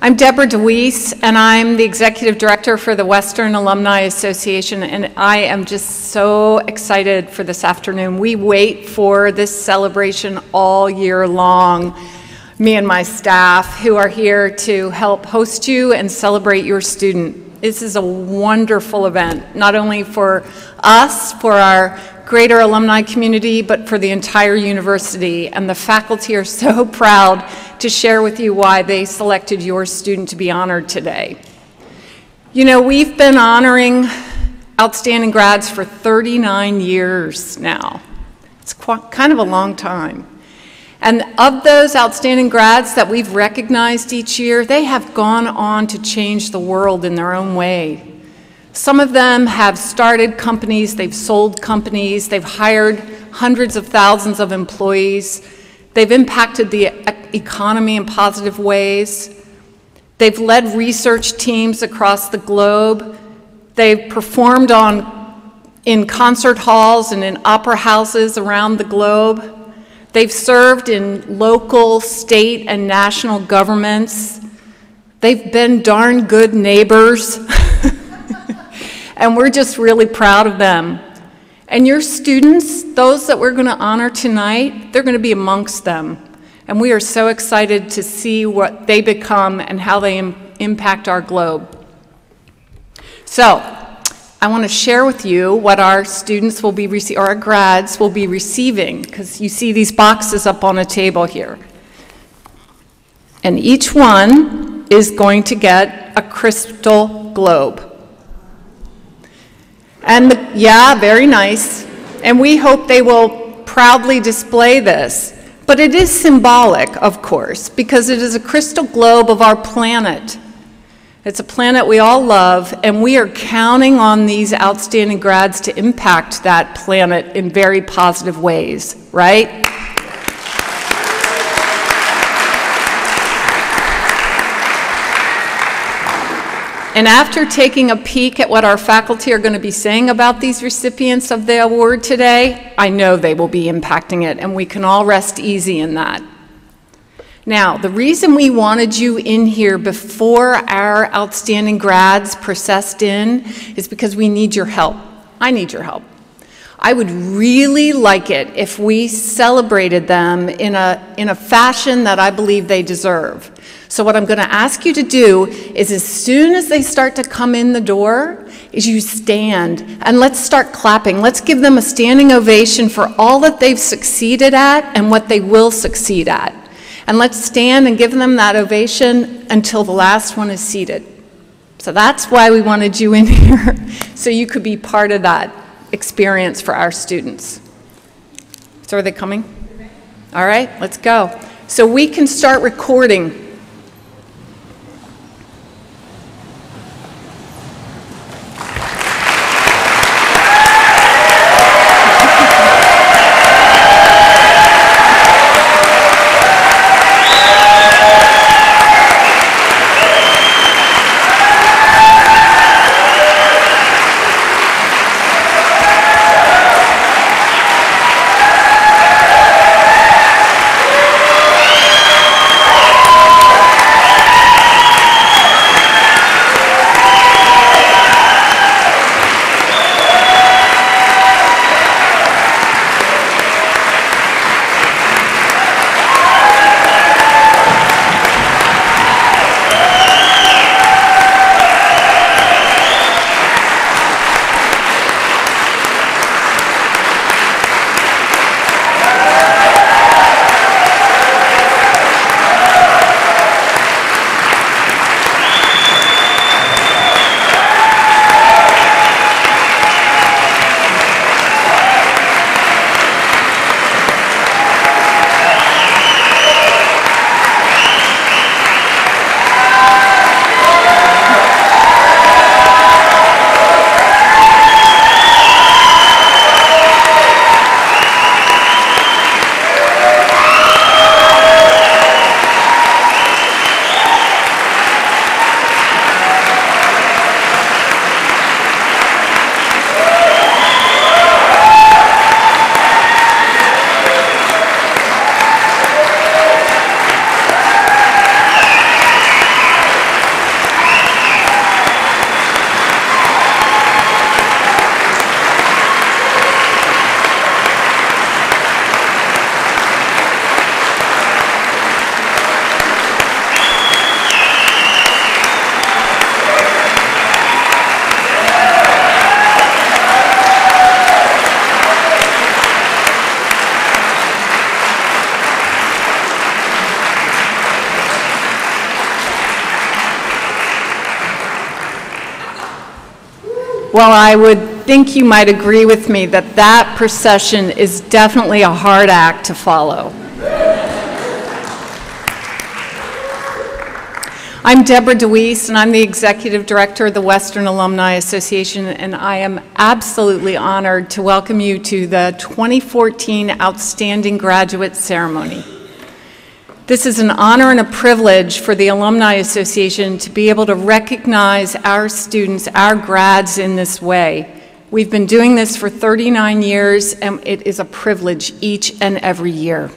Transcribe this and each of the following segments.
I'm Deborah DeWeese, and I'm the Executive Director for the Western Alumni Association, and I am just so excited for this afternoon. We wait for this celebration all year long, me and my staff who are here to help host you and celebrate your student. This is a wonderful event, not only for us, for our greater alumni community, but for the entire university. And the faculty are so proud to share with you why they selected your student to be honored today. You know, we've been honoring outstanding grads for 39 years now. It's quite, kind of a long time. And of those outstanding grads that we've recognized each year, they have gone on to change the world in their own way. Some of them have started companies, they've sold companies, they've hired hundreds of thousands of employees, they've impacted the economy in positive ways, they've led research teams across the globe, they've performed on, in concert halls and in opera houses around the globe, they've served in local, state, and national governments, they've been darn good neighbors. and we're just really proud of them. And your students, those that we're going to honor tonight, they're going to be amongst them. And we are so excited to see what they become and how they Im impact our globe. So, I want to share with you what our students will be receiving, or our grads will be receiving, because you see these boxes up on a table here. And each one is going to get a crystal globe. And the, yeah, very nice. And we hope they will proudly display this. But it is symbolic, of course, because it is a crystal globe of our planet. It's a planet we all love, and we are counting on these outstanding grads to impact that planet in very positive ways, right? And after taking a peek at what our faculty are going to be saying about these recipients of the award today, I know they will be impacting it, and we can all rest easy in that. Now, the reason we wanted you in here before our outstanding grads processed in is because we need your help. I need your help. I would really like it if we celebrated them in a, in a fashion that I believe they deserve. So what I'm going to ask you to do is as soon as they start to come in the door, is you stand and let's start clapping. Let's give them a standing ovation for all that they've succeeded at and what they will succeed at. And let's stand and give them that ovation until the last one is seated. So that's why we wanted you in here, so you could be part of that experience for our students. So are they coming? All right, let's go. So we can start recording Well, I would think you might agree with me that that procession is definitely a hard act to follow. I'm Deborah DeWeese, and I'm the Executive Director of the Western Alumni Association, and I am absolutely honored to welcome you to the 2014 Outstanding Graduate Ceremony. This is an honor and a privilege for the Alumni Association to be able to recognize our students, our grads in this way. We've been doing this for 39 years, and it is a privilege each and every year.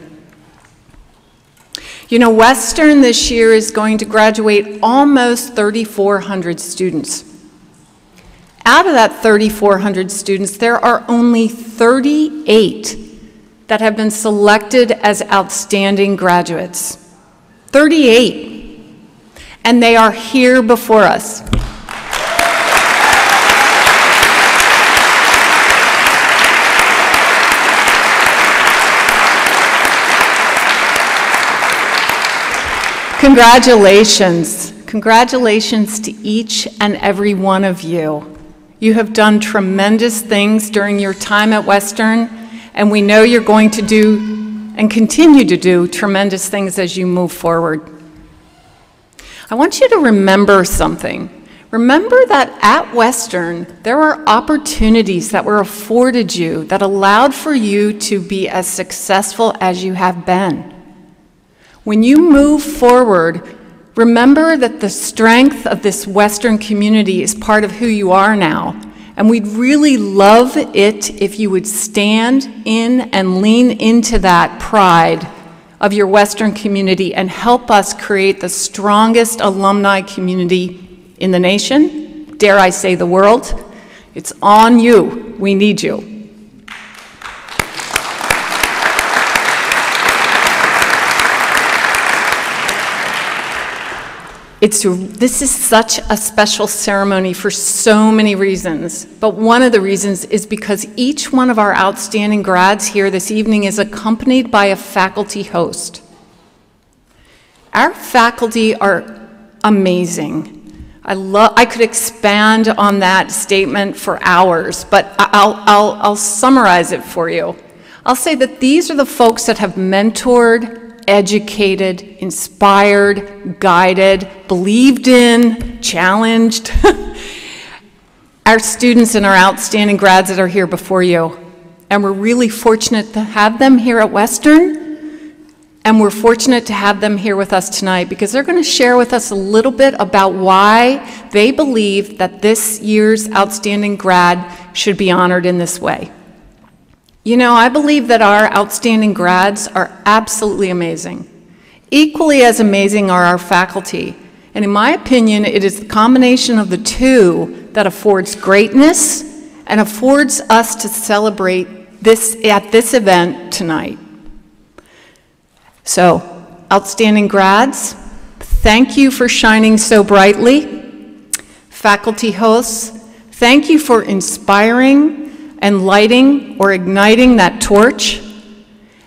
You know, Western this year is going to graduate almost 3,400 students. Out of that 3,400 students, there are only 38 that have been selected as outstanding graduates. 38. And they are here before us. Congratulations. Congratulations to each and every one of you. You have done tremendous things during your time at Western, and we know you're going to do and continue to do tremendous things as you move forward. I want you to remember something. Remember that at Western, there are opportunities that were afforded you that allowed for you to be as successful as you have been. When you move forward, remember that the strength of this Western community is part of who you are now. And we'd really love it if you would stand in and lean into that pride of your Western community and help us create the strongest alumni community in the nation, dare I say the world. It's on you. We need you. It's, this is such a special ceremony for so many reasons, but one of the reasons is because each one of our outstanding grads here this evening is accompanied by a faculty host. Our faculty are amazing. I, love, I could expand on that statement for hours, but I'll, I'll, I'll summarize it for you. I'll say that these are the folks that have mentored, educated, inspired, guided, believed in, challenged. our students and our outstanding grads that are here before you. And we're really fortunate to have them here at Western. And we're fortunate to have them here with us tonight because they're going to share with us a little bit about why they believe that this year's outstanding grad should be honored in this way. You know, I believe that our outstanding grads are absolutely amazing. Equally as amazing are our faculty. And in my opinion, it is the combination of the two that affords greatness and affords us to celebrate this at this event tonight. So, outstanding grads, thank you for shining so brightly. Faculty hosts, thank you for inspiring and lighting or igniting that torch.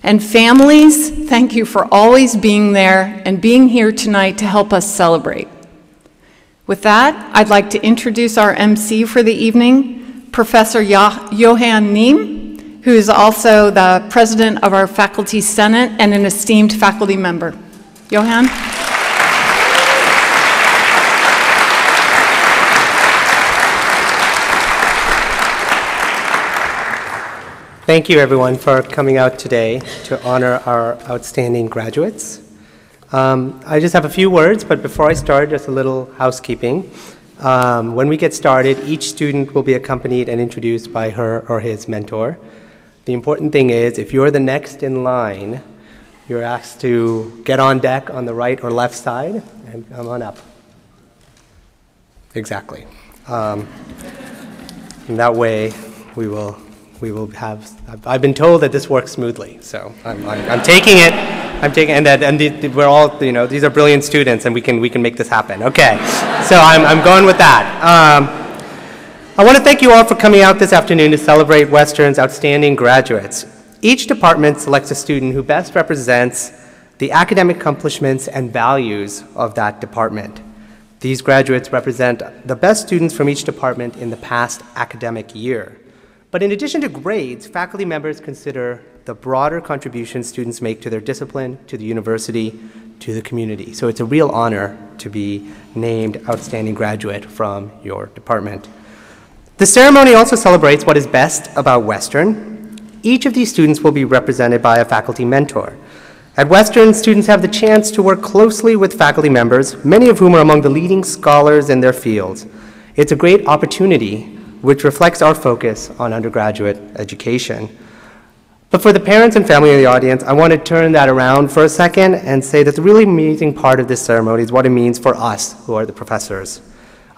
And families, thank you for always being there and being here tonight to help us celebrate. With that, I'd like to introduce our MC for the evening, Professor Johan Neem, who is also the president of our Faculty Senate and an esteemed faculty member. Johan? Thank you, everyone, for coming out today to honor our outstanding graduates. Um, I just have a few words, but before I start, just a little housekeeping. Um, when we get started, each student will be accompanied and introduced by her or his mentor. The important thing is, if you're the next in line, you're asked to get on deck on the right or left side and come on up. Exactly. Um, in that way, we will we will have, I've been told that this works smoothly, so I'm, I'm, I'm taking it, I'm taking, and that, and the, we're all, you know, these are brilliant students and we can, we can make this happen. Okay, so I'm, I'm going with that. Um, I want to thank you all for coming out this afternoon to celebrate Western's outstanding graduates. Each department selects a student who best represents the academic accomplishments and values of that department. These graduates represent the best students from each department in the past academic year. But in addition to grades, faculty members consider the broader contributions students make to their discipline, to the university, to the community. So it's a real honor to be named Outstanding Graduate from your department. The ceremony also celebrates what is best about Western. Each of these students will be represented by a faculty mentor. At Western, students have the chance to work closely with faculty members, many of whom are among the leading scholars in their fields. It's a great opportunity which reflects our focus on undergraduate education. But for the parents and family in the audience, I want to turn that around for a second and say that the really amazing part of this ceremony is what it means for us, who are the professors.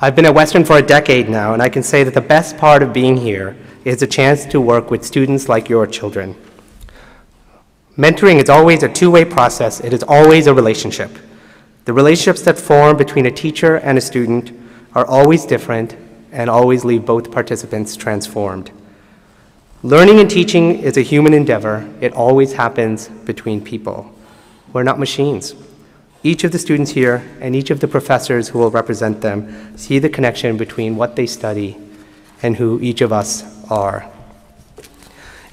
I've been at Western for a decade now, and I can say that the best part of being here is a chance to work with students like your children. Mentoring is always a two way process, it is always a relationship. The relationships that form between a teacher and a student are always different and always leave both participants transformed. Learning and teaching is a human endeavor, it always happens between people. We're not machines. Each of the students here and each of the professors who will represent them see the connection between what they study and who each of us are.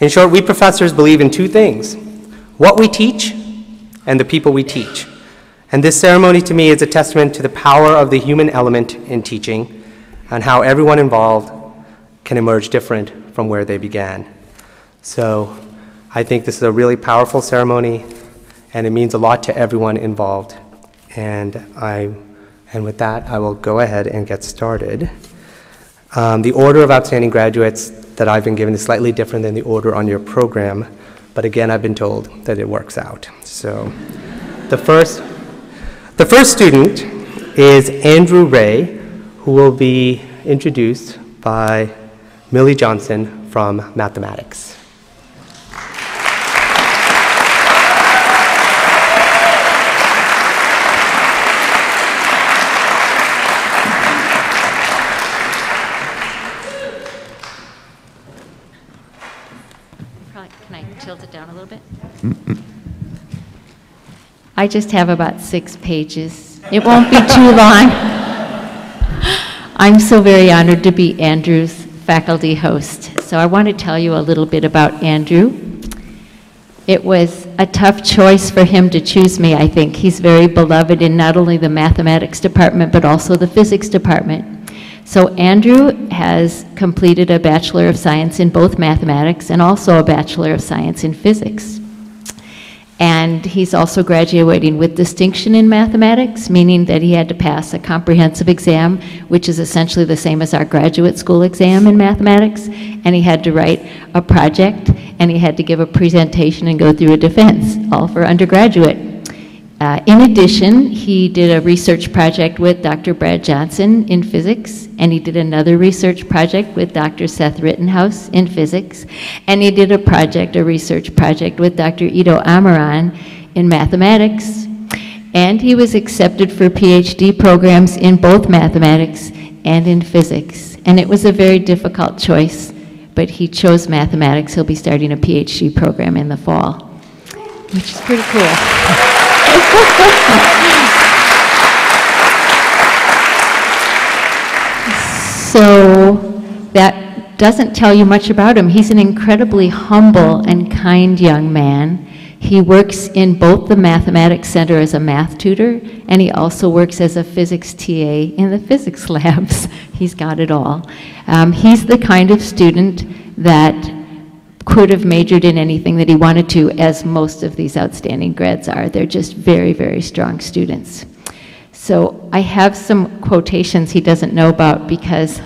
In short, we professors believe in two things what we teach and the people we teach. And this ceremony to me is a testament to the power of the human element in teaching and how everyone involved can emerge different from where they began. So I think this is a really powerful ceremony and it means a lot to everyone involved. And, I, and with that, I will go ahead and get started. Um, the order of outstanding graduates that I've been given is slightly different than the order on your program. But again, I've been told that it works out. So the first, the first student is Andrew Ray, who will be introduced by Millie Johnson from mathematics. Can I tilt it down a little bit? I just have about six pages. It won't be too long. I'm so very honored to be Andrew's faculty host. So I want to tell you a little bit about Andrew. It was a tough choice for him to choose me, I think. He's very beloved in not only the mathematics department, but also the physics department. So Andrew has completed a Bachelor of Science in both mathematics and also a Bachelor of Science in physics. And he's also graduating with distinction in mathematics, meaning that he had to pass a comprehensive exam, which is essentially the same as our graduate school exam in mathematics. And he had to write a project, and he had to give a presentation and go through a defense, all for undergraduate. Uh, in addition, he did a research project with Dr. Brad Johnson in physics, and he did another research project with Dr. Seth Rittenhouse in physics, and he did a project, a research project with Dr. Edoh Amiran in mathematics, and he was accepted for PhD programs in both mathematics and in physics. And it was a very difficult choice, but he chose mathematics. He'll be starting a PhD program in the fall, which is pretty cool. so that doesn't tell you much about him. He's an incredibly humble and kind young man. He works in both the Mathematics Center as a math tutor, and he also works as a physics TA in the physics labs. he's got it all. Um, he's the kind of student that could have majored in anything that he wanted to, as most of these outstanding grads are. They're just very, very strong students. So I have some quotations he doesn't know about because,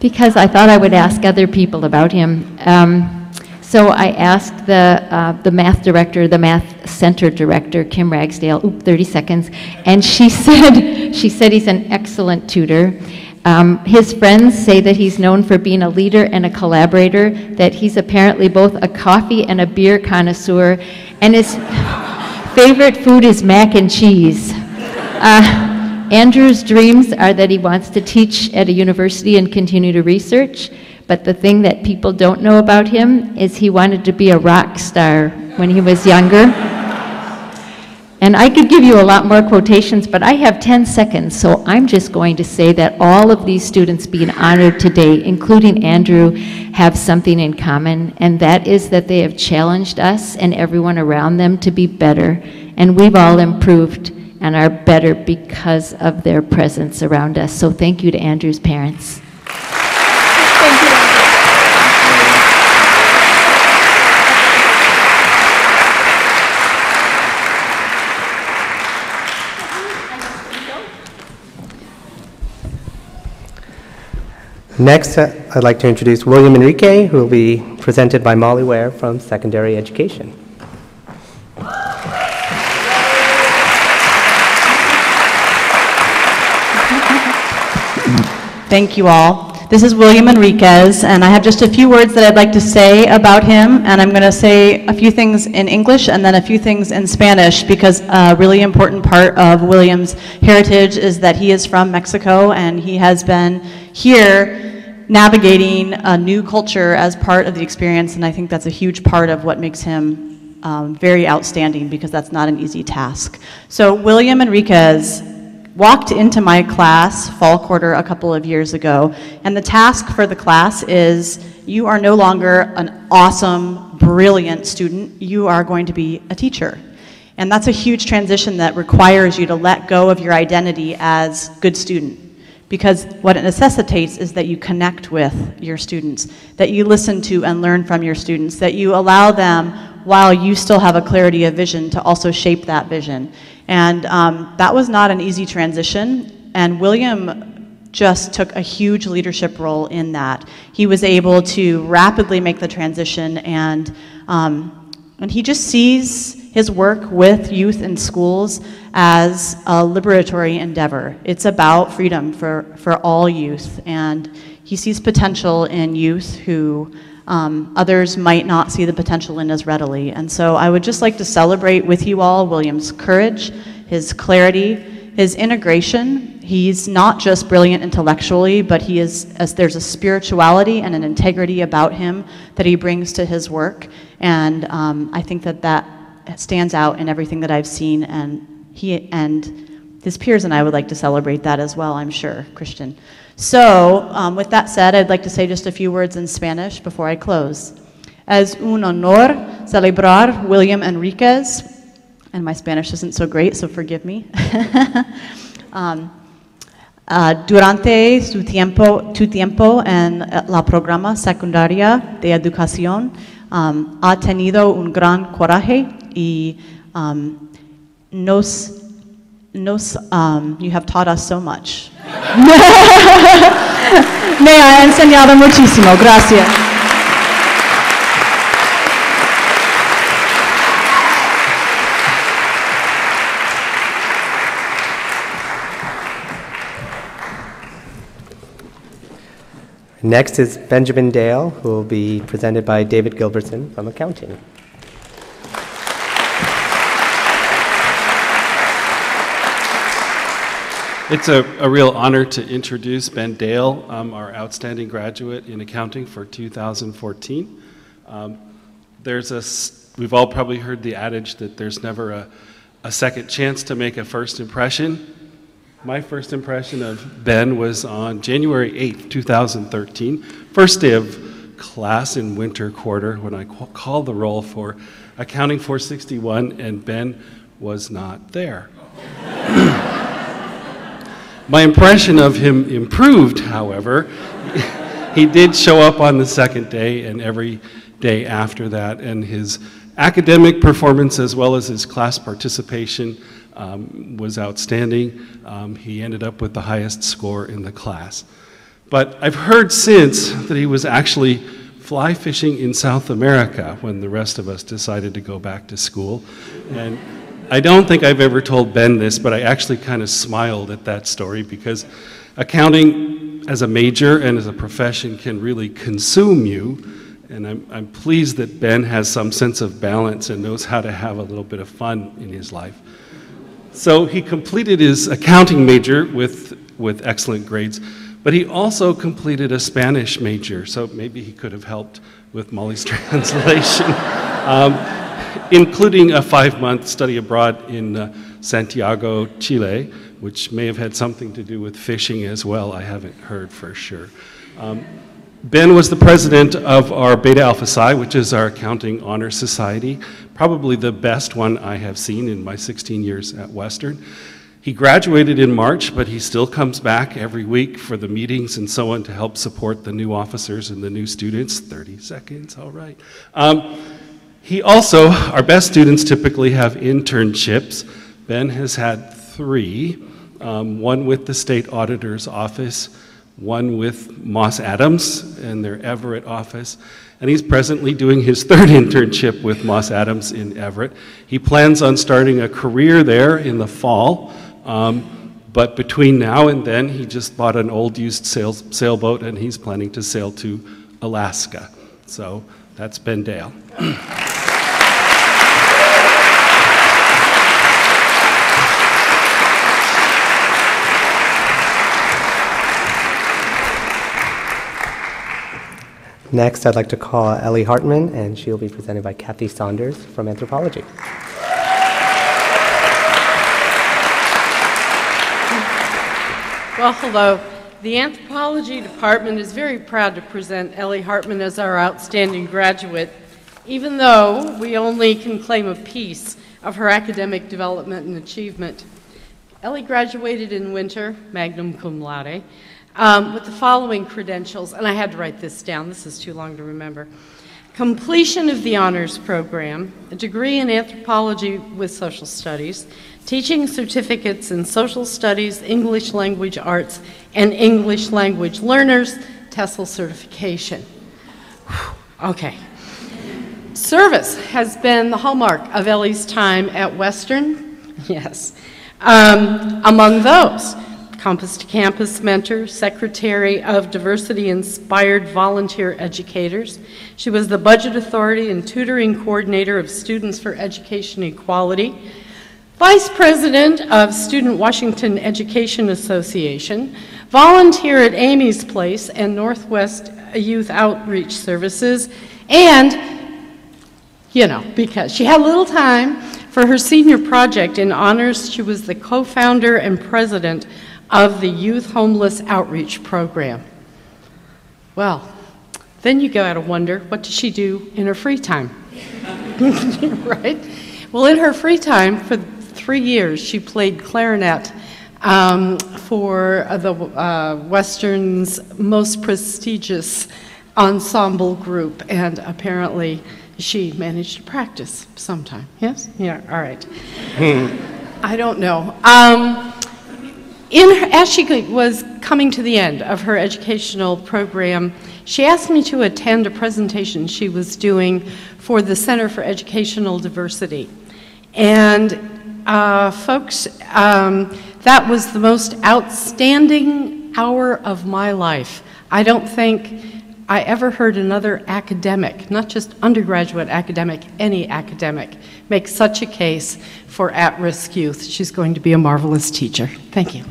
because I thought I would ask other people about him. Um, so I asked the, uh, the math director, the math center director, Kim Ragsdale, oop, 30 seconds, and she said, she said he's an excellent tutor. Um, his friends say that he's known for being a leader and a collaborator, that he's apparently both a coffee and a beer connoisseur, and his favorite food is mac and cheese. Uh, Andrew's dreams are that he wants to teach at a university and continue to research, but the thing that people don't know about him is he wanted to be a rock star when he was younger. And I could give you a lot more quotations, but I have 10 seconds, so I'm just going to say that all of these students being honored today, including Andrew, have something in common, and that is that they have challenged us and everyone around them to be better, and we've all improved and are better because of their presence around us. So thank you to Andrew's parents. Next, uh, I'd like to introduce William Enrique, who will be presented by Molly Ware from Secondary Education. Thank you all. This is William Enriquez, and I have just a few words that I'd like to say about him, and I'm going to say a few things in English and then a few things in Spanish, because a really important part of William's heritage is that he is from Mexico, and he has been here navigating a new culture as part of the experience, and I think that's a huge part of what makes him um, very outstanding, because that's not an easy task. So William Enriquez walked into my class fall quarter a couple of years ago, and the task for the class is you are no longer an awesome, brilliant student, you are going to be a teacher. And that's a huge transition that requires you to let go of your identity as good student. Because what it necessitates is that you connect with your students, that you listen to and learn from your students, that you allow them, while you still have a clarity of vision, to also shape that vision. And um, that was not an easy transition. And William just took a huge leadership role in that. He was able to rapidly make the transition, and, um, and he just sees his work with youth in schools as a liberatory endeavor. It's about freedom for, for all youth, and he sees potential in youth who um, others might not see the potential in as readily. And so I would just like to celebrate with you all William's courage, his clarity, his integration. He's not just brilliant intellectually, but he is, as there's a spirituality and an integrity about him that he brings to his work. And um, I think that that stands out in everything that I've seen. And he and his peers and I would like to celebrate that as well, I'm sure, Christian. So, um, with that said, I'd like to say just a few words in Spanish before I close. Es un honor celebrar William Enriquez, and my Spanish isn't so great, so forgive me. um, uh, durante su tiempo, tu tiempo en la programa secundaria de educación, um, ha tenido un gran coraje y um, nos, nos, um, you have taught us so much. Me ha enseñado muchísimo, gracias. Next is Benjamin Dale, who will be presented by David Gilbertson from Accounting. It's a, a real honor to introduce Ben Dale, um, our outstanding graduate in accounting for 2014. Um, there's a, we've all probably heard the adage that there's never a, a second chance to make a first impression. My first impression of Ben was on January 8th, 2013, first day of class in winter quarter when I called the roll for Accounting 461, and Ben was not there. My impression of him improved, however. he did show up on the second day and every day after that, and his academic performance as well as his class participation um, was outstanding. Um, he ended up with the highest score in the class. But I've heard since that he was actually fly fishing in South America when the rest of us decided to go back to school. And I don't think I've ever told Ben this, but I actually kind of smiled at that story because accounting as a major and as a profession can really consume you. And I'm, I'm pleased that Ben has some sense of balance and knows how to have a little bit of fun in his life. So he completed his accounting major with, with excellent grades, but he also completed a Spanish major, so maybe he could have helped with Molly's translation. Um, including a five-month study abroad in uh, Santiago, Chile, which may have had something to do with fishing as well. I haven't heard for sure. Um, Ben was the president of our Beta Alpha Psi, which is our accounting honor society, probably the best one I have seen in my 16 years at Western. He graduated in March, but he still comes back every week for the meetings and so on to help support the new officers and the new students. 30 seconds, all right. Um, he also, our best students typically have internships. Ben has had three, um, one with the state auditor's office, one with Moss Adams and their Everett office, and he's presently doing his third internship with Moss Adams in Everett. He plans on starting a career there in the fall, um, but between now and then, he just bought an old used sail, sailboat and he's planning to sail to Alaska. So that's Ben Dale. Next, I'd like to call Ellie Hartman, and she'll be presented by Kathy Saunders from Anthropology. Well, hello. The Anthropology Department is very proud to present Ellie Hartman as our outstanding graduate, even though we only can claim a piece of her academic development and achievement. Ellie graduated in winter, magna cum laude, um, with the following credentials, and I had to write this down, this is too long to remember. Completion of the honors program, a degree in anthropology with social studies, teaching certificates in social studies, English language arts, and English language learners, TESOL certification. Okay. Service has been the hallmark of Ellie's time at Western. Yes. Um, among those, Compass to Campus mentor, secretary of diversity inspired volunteer educators. She was the budget authority and tutoring coordinator of Students for Education Equality, vice president of Student Washington Education Association, volunteer at Amy's Place and Northwest Youth Outreach Services, and, you know, because she had little time for her senior project in honors, she was the co founder and president of the Youth Homeless Outreach Program. Well, then you go out and wonder, what does she do in her free time? right? Well, in her free time, for three years, she played clarinet um, for the uh, Western's most prestigious ensemble group, and apparently she managed to practice sometime. Yes? Yeah, all right. I don't know. Um, in her, as she was coming to the end of her educational program, she asked me to attend a presentation she was doing for the Center for Educational Diversity. And uh, folks, um, that was the most outstanding hour of my life. I don't think I ever heard another academic, not just undergraduate academic, any academic, make such a case for at risk youth. She's going to be a marvelous teacher. Thank you.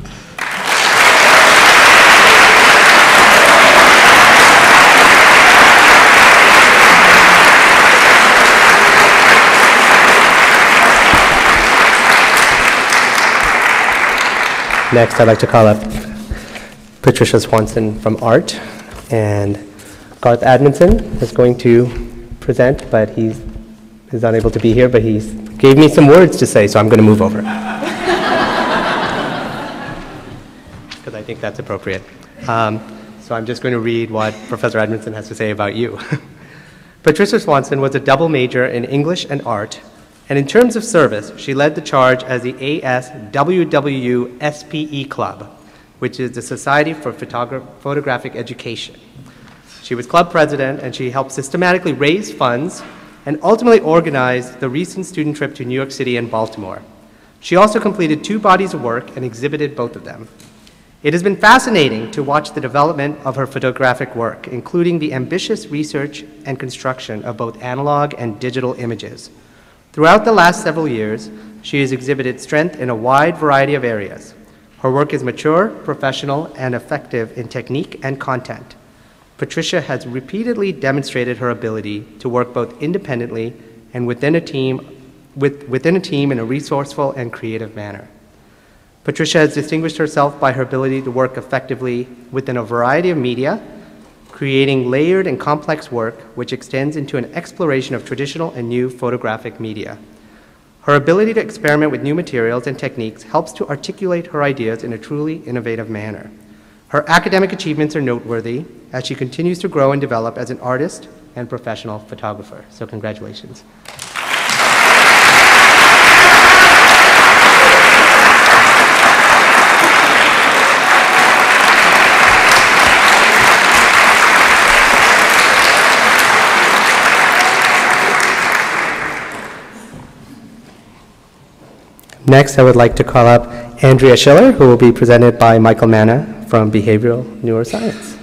Next, I'd like to call up Patricia Swanson from Art, and Garth Amundson is going to present, but he's is unable to be here, but he gave me some words to say, so I'm going to move over. Because I think that's appropriate. Um, so I'm just going to read what Professor Amundson has to say about you. Patricia Swanson was a double major in English and art and in terms of service, she led the charge as the ASWW SPE Club, which is the Society for Photogra Photographic Education. She was club president and she helped systematically raise funds and ultimately organize the recent student trip to New York City and Baltimore. She also completed two bodies of work and exhibited both of them. It has been fascinating to watch the development of her photographic work, including the ambitious research and construction of both analog and digital images. Throughout the last several years, she has exhibited strength in a wide variety of areas. Her work is mature, professional, and effective in technique and content. Patricia has repeatedly demonstrated her ability to work both independently and within a team, with, within a team in a resourceful and creative manner. Patricia has distinguished herself by her ability to work effectively within a variety of media, creating layered and complex work which extends into an exploration of traditional and new photographic media. Her ability to experiment with new materials and techniques helps to articulate her ideas in a truly innovative manner. Her academic achievements are noteworthy as she continues to grow and develop as an artist and professional photographer. So congratulations. Next, I would like to call up Andrea Schiller, who will be presented by Michael Mana from Behavioral Neuroscience.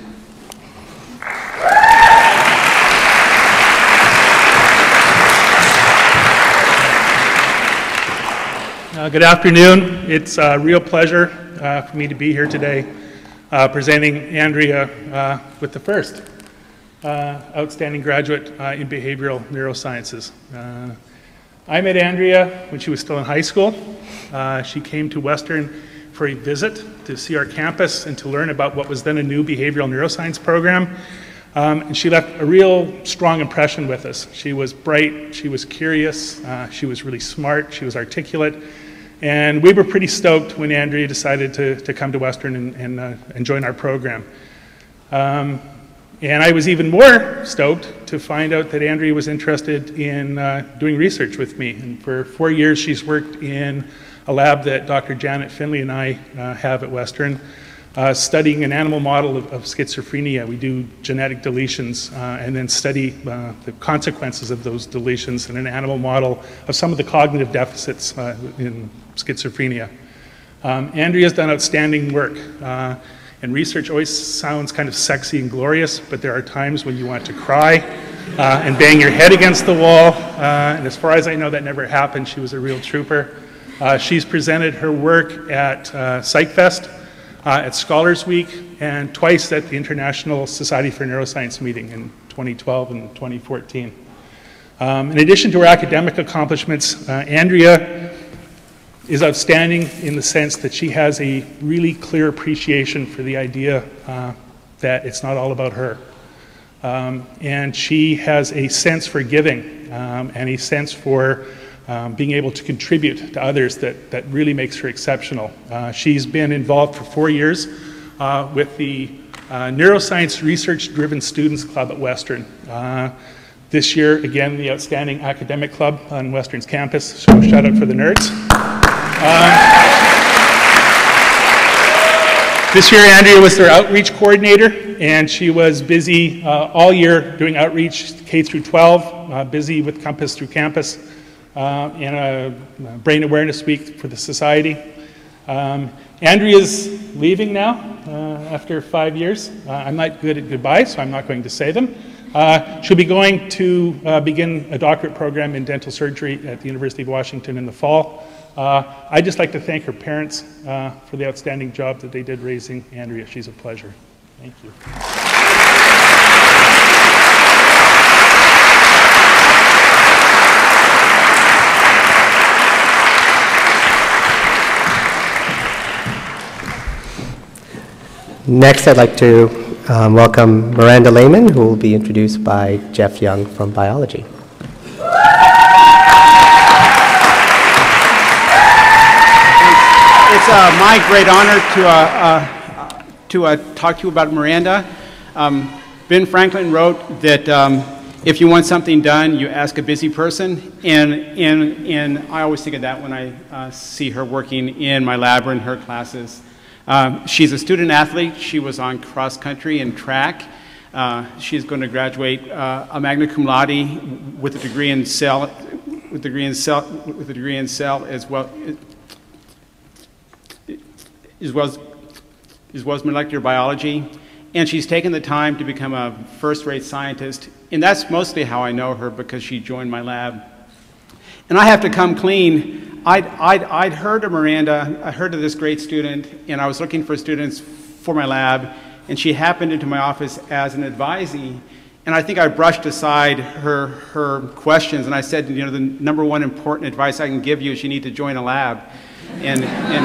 Uh, good afternoon. It's a real pleasure uh, for me to be here today uh, presenting Andrea uh, with the first uh, outstanding graduate uh, in behavioral neurosciences. I met Andrea when she was still in high school. she came to Western for a visit to see our campus and to learn about what was then a new behavioral neuroscience program. Um, and she left a real strong impression with us. She was bright, she was curious, uh, she was really smart, she was articulate. And we were pretty stoked when Andrea decided to, to come to Western and, and, uh, and join our program. Um, and I was even more stoked to find out that Andrea was interested in uh, doing research with me. And for four years, she's worked in a lab that Dr. Janet Finlay and I uh, have at Western uh, studying an animal model of, of, schizophrenia. We do genetic deletions uh, and then study uh, the consequences of those deletions in an animal model of some of the cognitive deficits uh, in schizophrenia. Um, Andrea's done outstanding work. Uh, and research always sounds kind of sexy and glorious, but there are times when you want to cry and bang your head against the wall. and as far as I know, that never happened. She was a real trooper. She's presented her work at PsychFest uh, at Scholars Week, and twice at the International Society for Neuroscience meeting in 2012 and 2014. Um, in addition to her academic accomplishments, uh, Andrea is outstanding in the sense that she has a really clear appreciation for the idea uh, that it's not all about her. Um, and she has a sense for giving um, and a sense for um, being able to contribute to others that, that really makes her exceptional. Uh, she's been involved for four years uh, with the uh, Neuroscience Research Driven Students Club at Western. Uh, this year, again, the outstanding academic club on Western's campus, so shout out for the nerds. Um, this year, Andrea was their outreach coordinator, and she was busy uh, all year doing outreach K through 12, uh, busy with Compass through Campus uh, a Brain Awareness Week for the Society. Um, Andrea's leaving now uh, after five years. Uh, I'm not good at goodbyes, so I'm not going to say them. Uh, she'll be going to uh, begin a doctorate program in dental surgery at the University of Washington in the fall. Uh, I'd just like to thank her parents for the outstanding job that they did raising Andrea. She's a pleasure. Thank you. Next, I'd like to um, welcome Miranda Lehman, who will be introduced by Jeff Young from biology. It's uh, my great honor to, uh, uh, to uh, talk to you about Miranda. Um, ben Franklin wrote that um, if you want something done, you ask a busy person. And, and, and I always think of that when I uh, see her working in my lab or in her classes. Um, she's a student athlete. She was on cross country and track. Uh, she's going to graduate uh, a magna cum laude with a degree in cell, with a degree in cell, with a degree in cell as well as well as, as well as molecular biology. And she's taken the time to become a first-rate scientist. And that's mostly how I know her because she joined my lab. And I have to come clean. I'd, I'd, I'd heard of Miranda, I heard of this great student, and I was looking for students for my lab, and she happened into my office as an advisee. And I think I brushed aside her, her questions, and I said, you know, the number one important advice I can give you is you need to join a lab. And, and,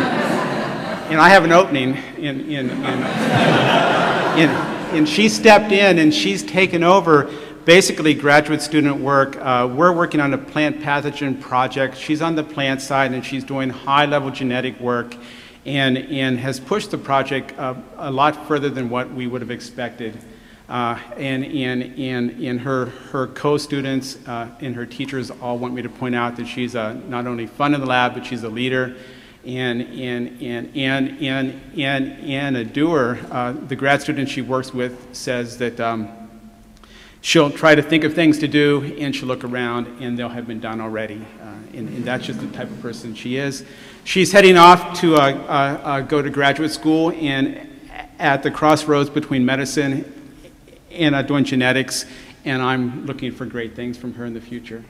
and I have an opening, in, in, in, in, and she stepped in and she's taken over basically graduate student work. Uh, we're working on a plant pathogen project. She's on the plant side and she's doing high level genetic work and, and has pushed the project uh, a lot further than what we would have expected. Uh, and and, and, and her, her co-students uh, and her teachers all want me to point out that she's uh, not only fun in the lab, but she's a leader and, and, and, and, and, and, and a doer. Uh, the grad student she works with says that um, she'll try to think of things to do and she'll look around and they'll have been done already. Uh, and, and, that's just the type of person she is. She's heading off to uh, uh, uh go to graduate school and at the crossroads between medicine and doing genetics, and I'm looking for great things from her in the future.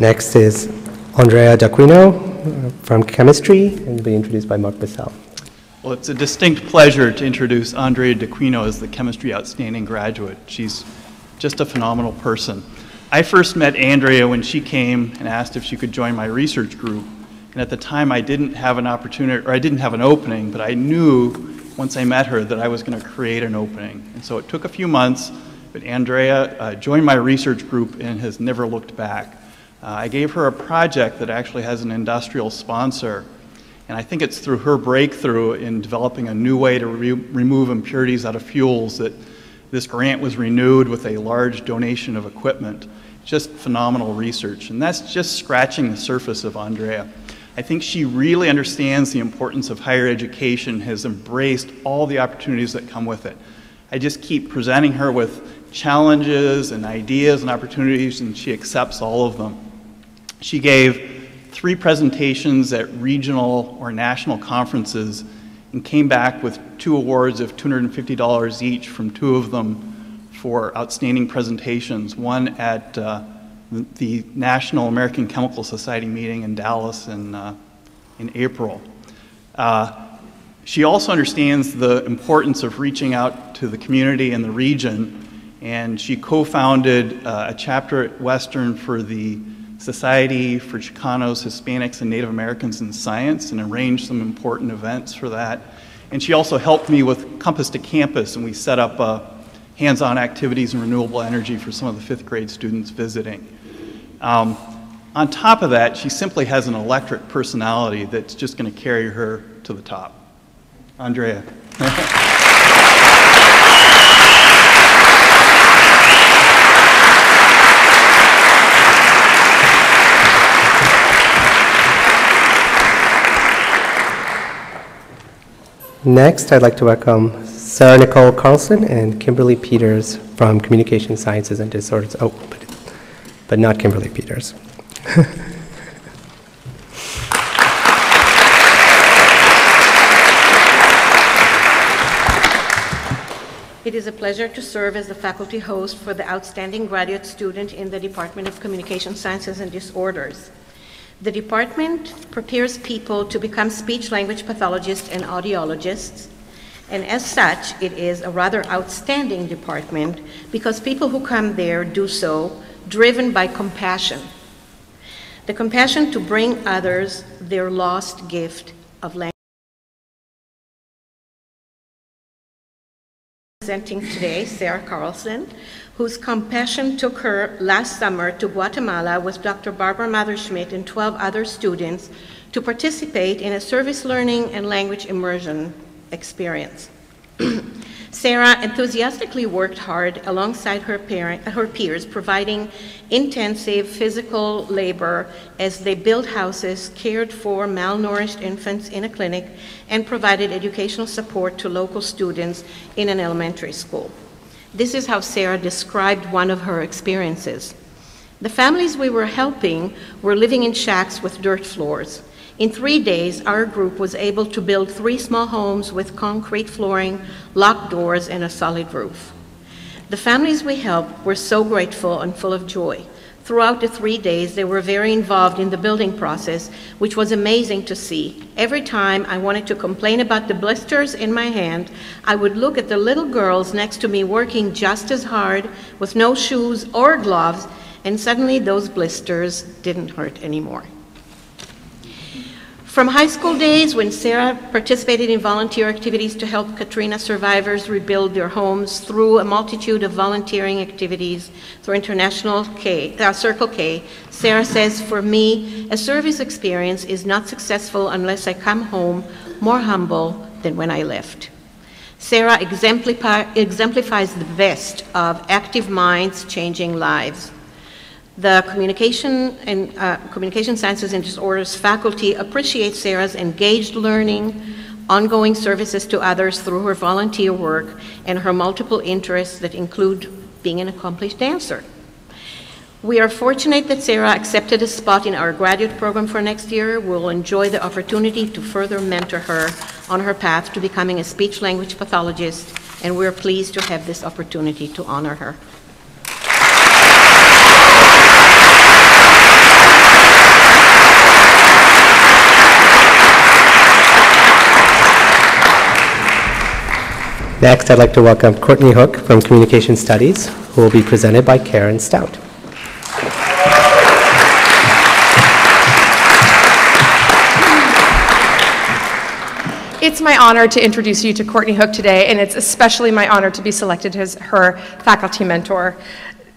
Next is Andrea D'Aquino uh, from chemistry, and will be introduced by Mark Bussell. Well, it's a distinct pleasure to introduce Andrea D'Aquino as the chemistry outstanding graduate. She's just a phenomenal person. I first met Andrea when she came and asked if she could join my research group. And at the time, I didn't have an opportunity, or I didn't have an opening, but I knew once I met her that I was going to create an opening. And so it took a few months, but Andrea uh, joined my research group and has never looked back. Uh, I gave her a project that actually has an industrial sponsor, and I think it's through her breakthrough in developing a new way to re remove impurities out of fuels that this grant was renewed with a large donation of equipment. Just phenomenal research, and that's just scratching the surface of Andrea. I think she really understands the importance of higher education, has embraced all the opportunities that come with it. I just keep presenting her with challenges and ideas and opportunities, and she accepts all of them. She gave three presentations at regional or national conferences and came back with two awards of $250 each from two of them for outstanding presentations. One at uh, the National American Chemical Society meeting in Dallas in, uh, in April. Uh, she also understands the importance of reaching out to the community and the region, and she co founded uh, a chapter at Western for the Society for Chicanos, Hispanics, and Native Americans in Science and arranged some important events for that. And she also helped me with Compass to Campus, and we set up uh, hands on activities in renewable energy for some of the fifth grade students visiting. Um, on top of that, she simply has an electric personality that's just going to carry her to the top. Andrea. Next, I'd like to welcome Sarah Nicole Carlson and Kimberly Peters from Communication Sciences and Disorders. Oh, but, but not Kimberly Peters. It is a pleasure to serve as the faculty host for the outstanding graduate student in the Department of Communication Sciences and Disorders. The department prepares people to become speech language pathologists and audiologists. And as such, it is a rather outstanding department because people who come there do so driven by compassion. The compassion to bring others their lost gift of language. Presenting today, Sarah Carlson, whose compassion took her last summer to Guatemala with Dr. Barbara Mathers-Schmidt and 12 other students to participate in a service learning and language immersion experience. Sarah enthusiastically worked hard alongside her, parent, her peers, providing intensive physical labor as they built houses, cared for malnourished infants in a clinic, and provided educational support to local students in an elementary school. This is how Sarah described one of her experiences. The families we were helping were living in shacks with dirt floors. In three days, our group was able to build three small homes with concrete flooring, locked doors, and a solid roof. The families we helped were so grateful and full of joy. Throughout the three days, they were very involved in the building process, which was amazing to see. Every time I wanted to complain about the blisters in my hand, I would look at the little girls next to me working just as hard with no shoes or gloves, and suddenly those blisters didn't hurt anymore. From high school days, when Sarah participated in volunteer activities to help Katrina survivors rebuild their homes through a multitude of volunteering activities through International K, uh, Circle K, Sarah says, For me, a service experience is not successful unless I come home more humble than when I left. Sarah exemplifies the best of active minds changing lives. The Communication and uh, Communication Sciences and Disorders faculty appreciate Sarah's engaged learning, ongoing services to others through her volunteer work, and her multiple interests that include being an accomplished dancer. We are fortunate that Sarah accepted a spot in our graduate program for next year. We'll enjoy the opportunity to further mentor her on her path to becoming a speech language pathologist, and we're pleased to have this opportunity to honor her. Next, I'd like to welcome Courtney Hook from Communication Studies, who will be presented by Karen Stout. It's my honor to introduce you to Courtney Hook today, and it's especially my honor to be selected as her faculty mentor.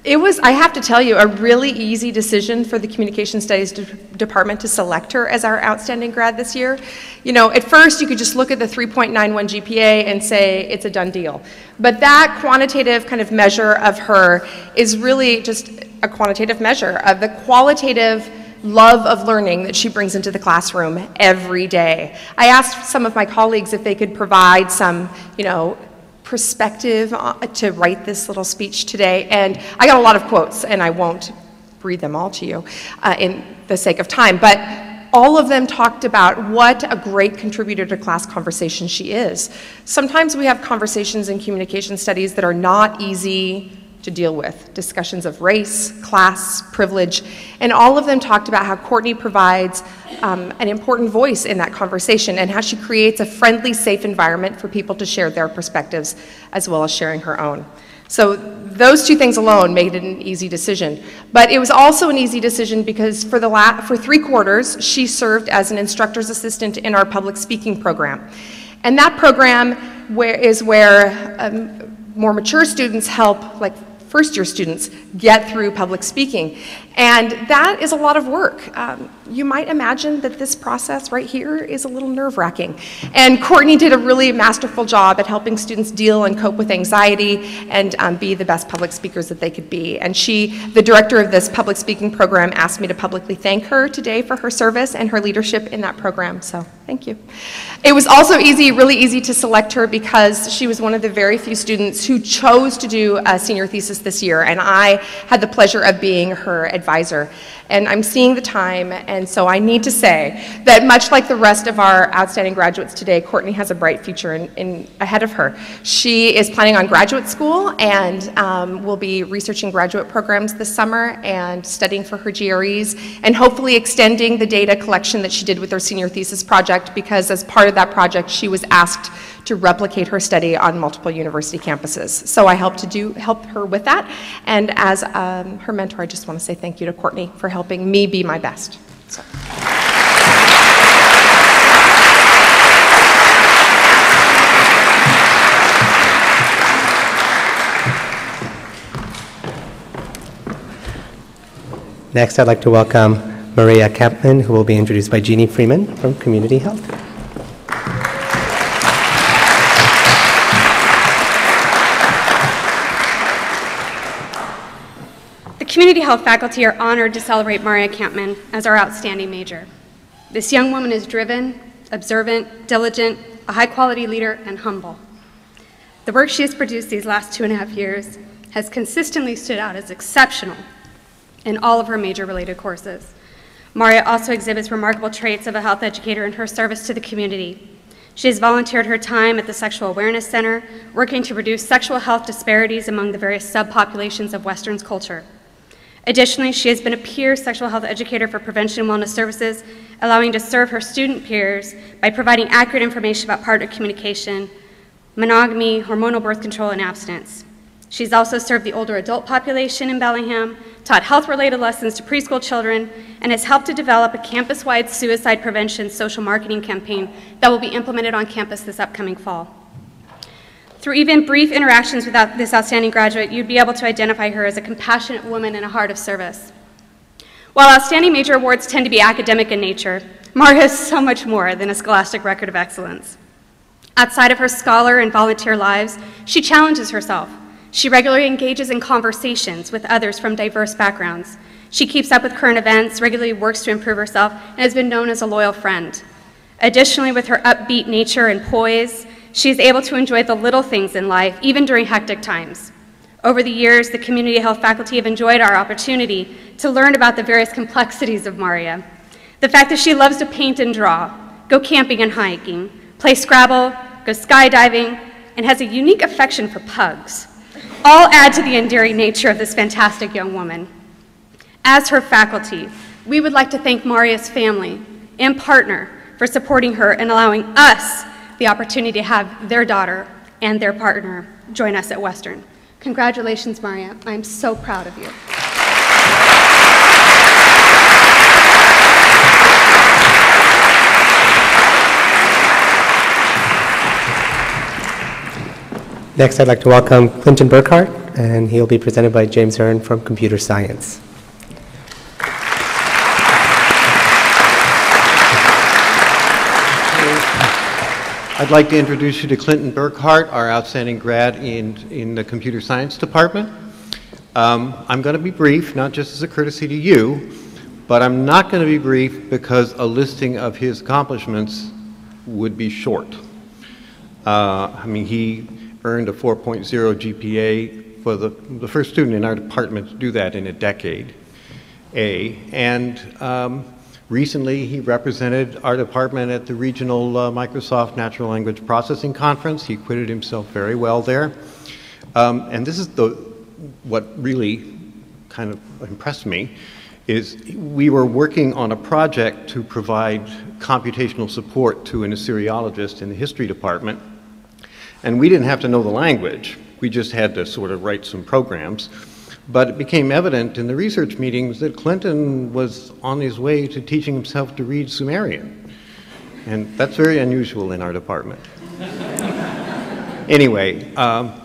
It was, I have to tell you, a really easy decision for the Communication Studies de Department to select her as our outstanding grad this year. You know, at first you could just look at the 3.91 GPA and say it's a done deal. But that quantitative kind of measure of her is really just a quantitative measure of the qualitative love of learning that she brings into the classroom every day. I asked some of my colleagues if they could provide some, you know, perspective uh, to write this little speech today, and I got a lot of quotes, and I won't read them all to you uh, in the sake of time, but all of them talked about what a great contributor to class conversation she is. Sometimes we have conversations in communication studies that are not easy to deal with discussions of race, class, privilege, and all of them talked about how Courtney provides um, an important voice in that conversation and how she creates a friendly, safe environment for people to share their perspectives as well as sharing her own. So those two things alone made it an easy decision. But it was also an easy decision because for, the la- for three quarters, she served as an instructor's assistant in our public speaking program. And that program where, is where um, more mature students help, like first year students get through public speaking. And that is a lot of work. Um, you might imagine that this process right here is a little nerve wracking. And Courtney did a really masterful job at helping students deal and cope with anxiety and um, be the best public speakers that they could be. And she, the director of this public speaking program, asked me to publicly thank her today for her service and her leadership in that program. So thank you. It was also easy, really easy to select her because she was one of the very few students who chose to do a senior thesis this year. And I had the pleasure of being her advisor. And I'm seeing the time, and so I need to say that much like the rest of our outstanding graduates today, Courtney has a bright future in, in ahead of her. She is planning on graduate school and um, will be researching graduate programs this summer and studying for her GREs, and hopefully extending the data collection that she did with her senior thesis project, because as part of that project, she was asked to replicate her study on multiple university campuses. So I helped to do help her with that, and as um, her mentor, I just want to say thank you to Courtney for helping me be my best. So. Next, I'd like to welcome Maria Kempman, who will be introduced by Jeannie Freeman from Community Health. Community Health faculty are honored to celebrate Maria Campman as our outstanding major. This young woman is driven, observant, diligent, a high quality leader, and humble. The work she has produced these last two and a half years has consistently stood out as exceptional in all of her major related courses. Maria also exhibits remarkable traits of a health educator in her service to the community. She has volunteered her time at the Sexual Awareness Center, working to reduce sexual health disparities among the various subpopulations of Western's culture. Additionally, she has been a peer sexual health educator for prevention and wellness services, allowing to serve her student peers by providing accurate information about partner communication, monogamy, hormonal birth control, and abstinence. She's also served the older adult population in Bellingham, taught health-related lessons to preschool children, and has helped to develop a campus-wide suicide prevention social marketing campaign that will be implemented on campus this upcoming fall. Through even brief interactions with this outstanding graduate, you'd be able to identify her as a compassionate woman and a heart of service. While outstanding major awards tend to be academic in nature, Maria is so much more than a scholastic record of excellence. Outside of her scholar and volunteer lives, she challenges herself. She regularly engages in conversations with others from diverse backgrounds. She keeps up with current events, regularly works to improve herself, and has been known as a loyal friend. Additionally, with her upbeat nature and poise, she is able to enjoy the little things in life, even during hectic times. Over the years, the community health faculty have enjoyed our opportunity to learn about the various complexities of Maria. The fact that she loves to paint and draw, go camping and hiking, play Scrabble, go skydiving, and has a unique affection for pugs, all add to the endearing nature of this fantastic young woman. As her faculty, we would like to thank Maria's family and partner for supporting her and allowing us the opportunity to have their daughter and their partner join us at Western. Congratulations, Maria. I'm so proud of you. Next, I'd like to welcome Clinton Burkhart, and he'll be presented by James Hearne from Computer Science. I'd like to introduce you to Clinton Burkhart, our outstanding grad in, in the computer science department. Um, I'm going to be brief, not just as a courtesy to you, but I'm not going to be brief because a listing of his accomplishments would be short. Uh, I mean, he earned a 4.0 GPA for the, the first student in our department to do that in a decade, A. And um, Recently, he represented our department at the regional uh, Microsoft Natural Language Processing Conference. He acquitted himself very well there. Um, and this is the, what really kind of impressed me, is we were working on a project to provide computational support to an Assyriologist in the history department. And we didn't have to know the language. We just had to sort of write some programs. But it became evident in the research meetings that Clinton was on his way to teaching himself to read Sumerian. And that's very unusual in our department. anyway, um,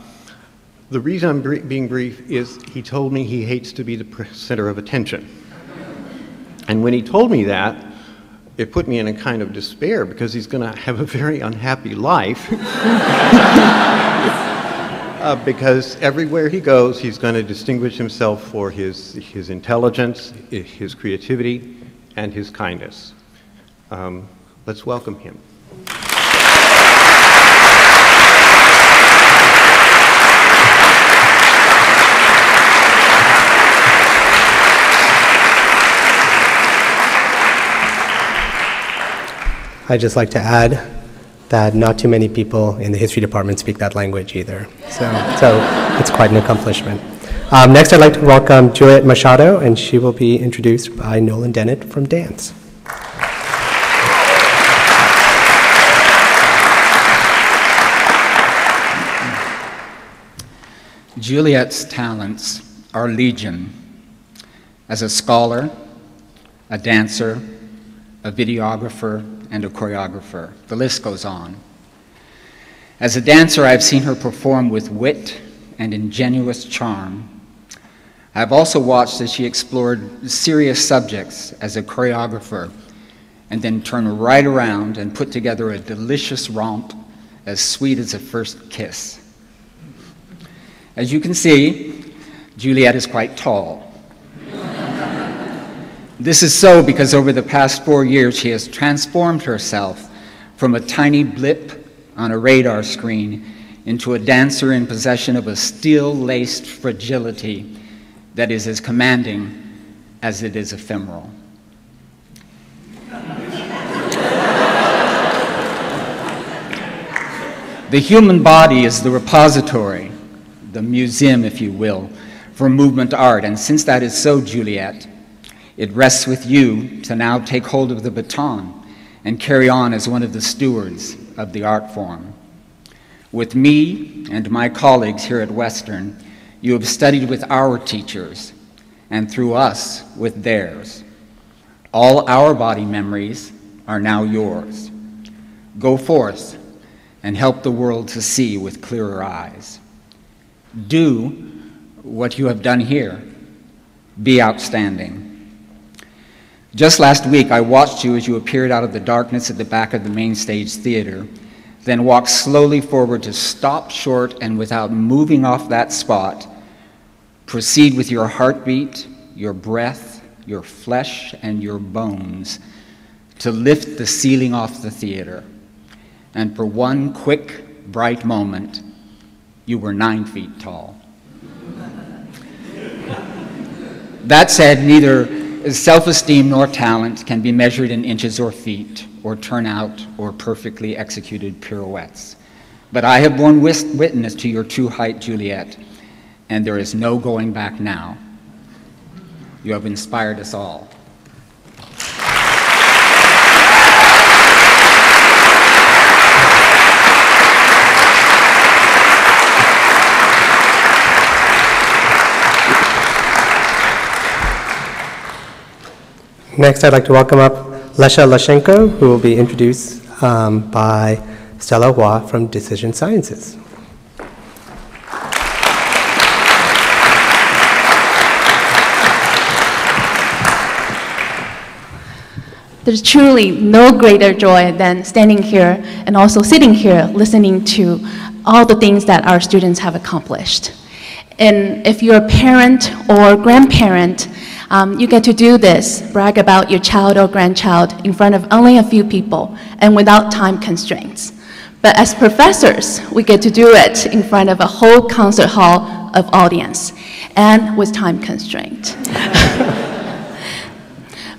the reason I'm br being brief is he told me he hates to be the center of attention. And when he told me that, it put me in a kind of despair because he's going to have a very unhappy life. Uh, because everywhere he goes, he's going to distinguish himself for his, his intelligence, his creativity, and his kindness. Um, let's welcome him. I'd just like to add that not too many people in the history department speak that language either. So, so it's quite an accomplishment. Um, next, I'd like to welcome Juliet Machado, and she will be introduced by Nolan Dennett from dance. Juliet's talents are legion. As a scholar, a dancer, a videographer, and a choreographer. The list goes on. As a dancer, I've seen her perform with wit and ingenuous charm. I've also watched as she explored serious subjects as a choreographer and then turned right around and put together a delicious romp as sweet as a first kiss. As you can see, Juliet is quite tall. This is so because over the past four years, she has transformed herself from a tiny blip on a radar screen into a dancer in possession of a steel laced fragility that is as commanding as it is ephemeral. The human body is the repository, the museum, if you will, for movement art. And since that is so, Juliet, it rests with you to now take hold of the baton and carry on as one of the stewards of the art form. With me and my colleagues here at Western, you have studied with our teachers, and through us with theirs. All our body memories are now yours. Go forth and help the world to see with clearer eyes. Do what you have done here. Be outstanding. Just last week, I watched you as you appeared out of the darkness at the back of the main stage theater, then walked slowly forward to stop short and without moving off that spot, proceed with your heartbeat, your breath, your flesh, and your bones to lift the ceiling off the theater. And for one quick, bright moment, you were nine feet tall. that said, neither self esteem nor talent can be measured in inches or feet, or turnout, or perfectly executed pirouettes. But I have borne witness to your true height, Juliet, and there is no going back now. You have inspired us all. Next, I'd like to welcome up Lesha Lashenko, who will be introduced um, by Stella Hua from Decision Sciences. There's truly no greater joy than standing here and also sitting here listening to all the things that our students have accomplished. And if you're a parent or grandparent, um, you get to do this, brag about your child or grandchild in front of only a few people and without time constraints. But as professors, we get to do it in front of a whole concert hall of audience and with time constraint.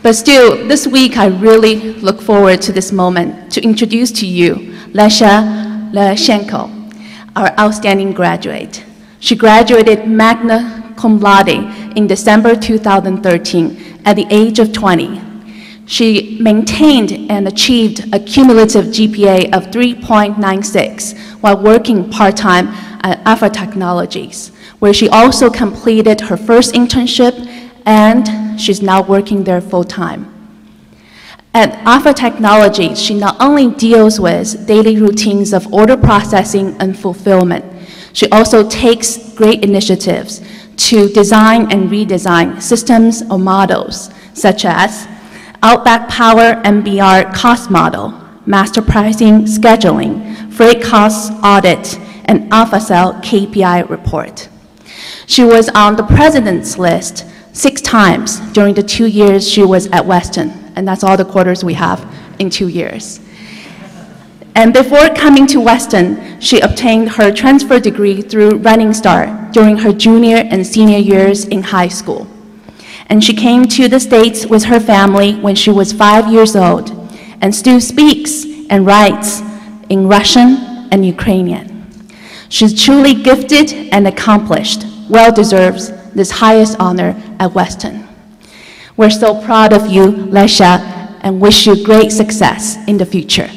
but still, this week I really look forward to this moment to introduce to you Lesha Leshenko, our outstanding graduate. She graduated magna cum laude in December 2013 at the age of 20. She maintained and achieved a cumulative GPA of 3.96 while working part-time at Alpha Technologies, where she also completed her first internship and she's now working there full-time. At Alpha Technologies, she not only deals with daily routines of order processing and fulfillment, she also takes great initiatives to design and redesign systems or models, such as Outback Power MBR cost model, master pricing scheduling, freight cost audit, and AlphaCell KPI report. She was on the president's list six times during the two years she was at Western, and that's all the quarters we have in two years. And before coming to Western, she obtained her transfer degree through Running Start during her junior and senior years in high school. And she came to the States with her family when she was five years old and still speaks and writes in Russian and Ukrainian. She's truly gifted and accomplished, well deserves this highest honor at Western. We're so proud of you, Lesha, and wish you great success in the future.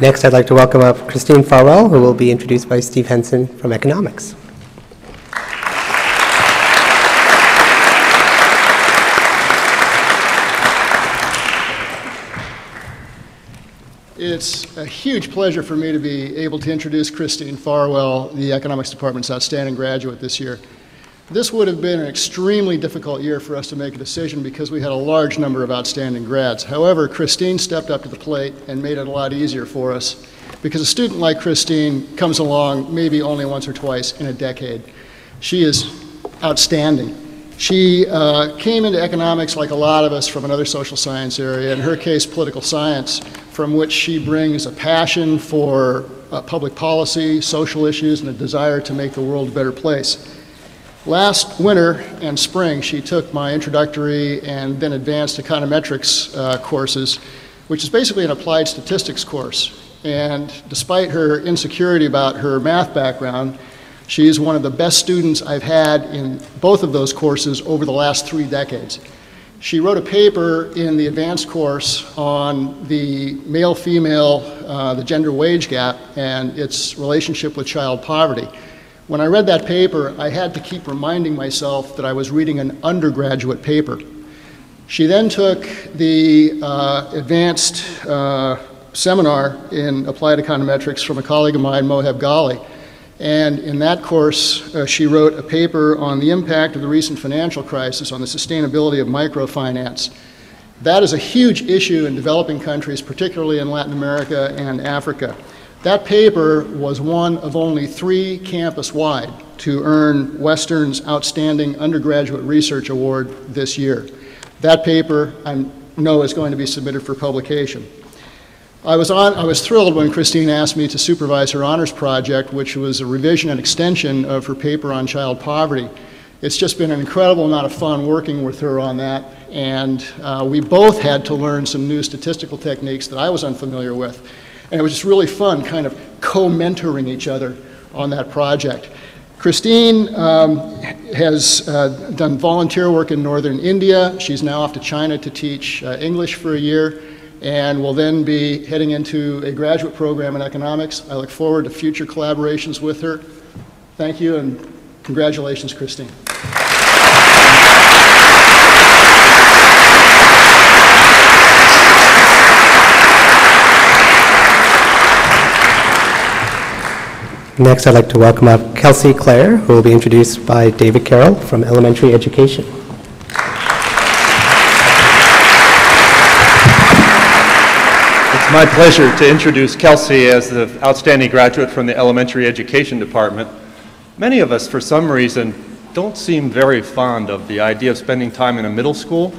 Next, I'd like to welcome up Christine Farwell, who will be introduced by Steve Henson from Economics. It's a huge pleasure for me to be able to introduce Christine Farwell, the Economics Department's outstanding graduate this year. This would have been an extremely difficult year for us to make a decision because we had a large number of outstanding grads. However, Christine stepped up to the plate and made it a lot easier for us because a student like Christine comes along maybe only once or twice in a decade. She is outstanding. She uh, came into economics like a lot of us from another social science area, in her case, political science, from which she brings a passion for uh, public policy, social issues, and a desire to make the world a better place. Last winter and spring, she took my introductory and then advanced econometrics uh, courses, which is basically an applied statistics course. And despite her insecurity about her math background, she's one of the best students I've had in both of those courses over the last three decades. She wrote a paper in the advanced course on the male female, uh, the gender wage gap, and its relationship with child poverty. When I read that paper, I had to keep reminding myself that I was reading an undergraduate paper. She then took the uh, advanced uh, seminar in applied econometrics from a colleague of mine, Moheb Ghali. And in that course, uh, she wrote a paper on the impact of the recent financial crisis on the sustainability of microfinance. That is a huge issue in developing countries, particularly in Latin America and Africa. That paper was one of only three campus wide to earn Western's Outstanding Undergraduate Research Award this year. That paper, I know, is going to be submitted for publication. I was, on, I was thrilled when Christine asked me to supervise her honors project, which was a revision and extension of her paper on child poverty. It's just been an incredible amount of fun working with her on that, and uh, we both had to learn some new statistical techniques that I was unfamiliar with. And it was just really fun kind of co-mentoring each other on that project. Christine um, has uh, done volunteer work in northern India. She's now off to China to teach uh, English for a year and will then be heading into a graduate program in economics. I look forward to future collaborations with her. Thank you and congratulations, Christine. Next, I'd like to welcome up Kelsey Clare, who will be introduced by David Carroll from Elementary Education. It's my pleasure to introduce Kelsey as the outstanding graduate from the Elementary Education Department. Many of us, for some reason, don't seem very fond of the idea of spending time in a middle school,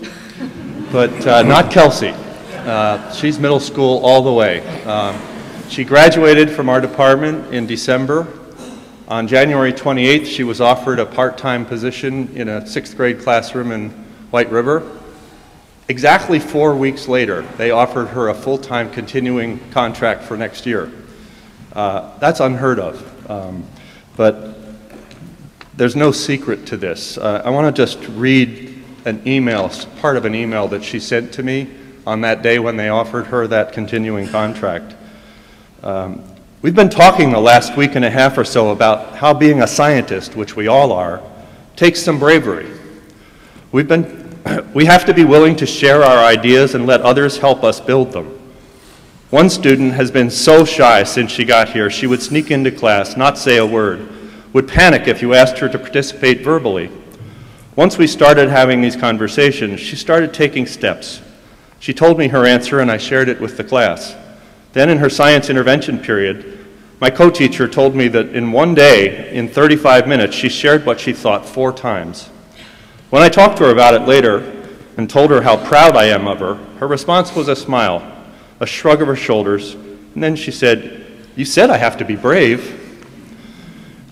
but uh, not Kelsey. Uh, she's middle school all the way. Um, she graduated from our department in December. On January 28th, she was offered a part-time position in a sixth grade classroom in White River. Exactly four weeks later, they offered her a full-time continuing contract for next year. Uh, that's unheard of, um, but there's no secret to this. Uh, I want to just read an email, part of an email that she sent to me on that day when they offered her that continuing contract. Um, we've been talking the last week and a half or so about how being a scientist, which we all are, takes some bravery. We've been, we have to be willing to share our ideas and let others help us build them. One student has been so shy since she got here, she would sneak into class, not say a word, would panic if you asked her to participate verbally. Once we started having these conversations, she started taking steps. She told me her answer, and I shared it with the class. Then, in her science intervention period, my co teacher told me that in one day, in 35 minutes, she shared what she thought four times. When I talked to her about it later and told her how proud I am of her, her response was a smile, a shrug of her shoulders, and then she said, You said I have to be brave.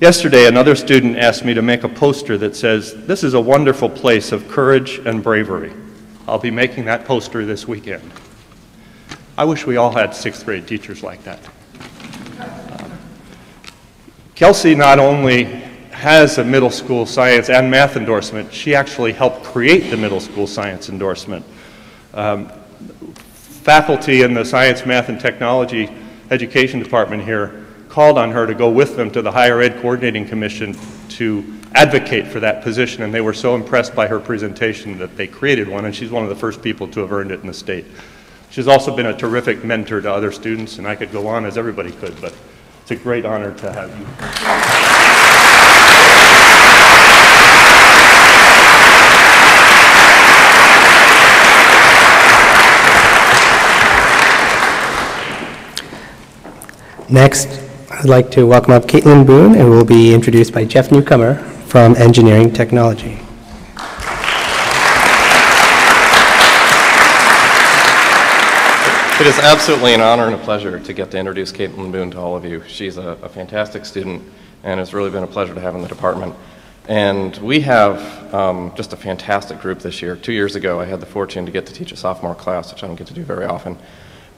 Yesterday, another student asked me to make a poster that says, This is a wonderful place of courage and bravery. I'll be making that poster this weekend. I wish we all had sixth grade teachers like that. Um, Kelsey not only has a middle school science and math endorsement, she actually helped create the middle school science endorsement. Um, faculty in the science, math, and technology education department here called on her to go with them to the Higher Ed Coordinating Commission to advocate for that position, and they were so impressed by her presentation that they created one, and she's one of the first people to have earned it in the state. She's also been a terrific mentor to other students, and I could go on as everybody could, but it's a great honor to have you. Next, I'd like to welcome up Caitlin Boone, who will be introduced by Jeff Newcomer from Engineering Technology. It is absolutely an honor and a pleasure to get to introduce Caitlin Boone to all of you. She's a, a, fantastic student, and it's really been a pleasure to have in the department. And we have um, just a fantastic group this year. Two years ago, I had the fortune to get to teach a sophomore class, which I don't get to do very often.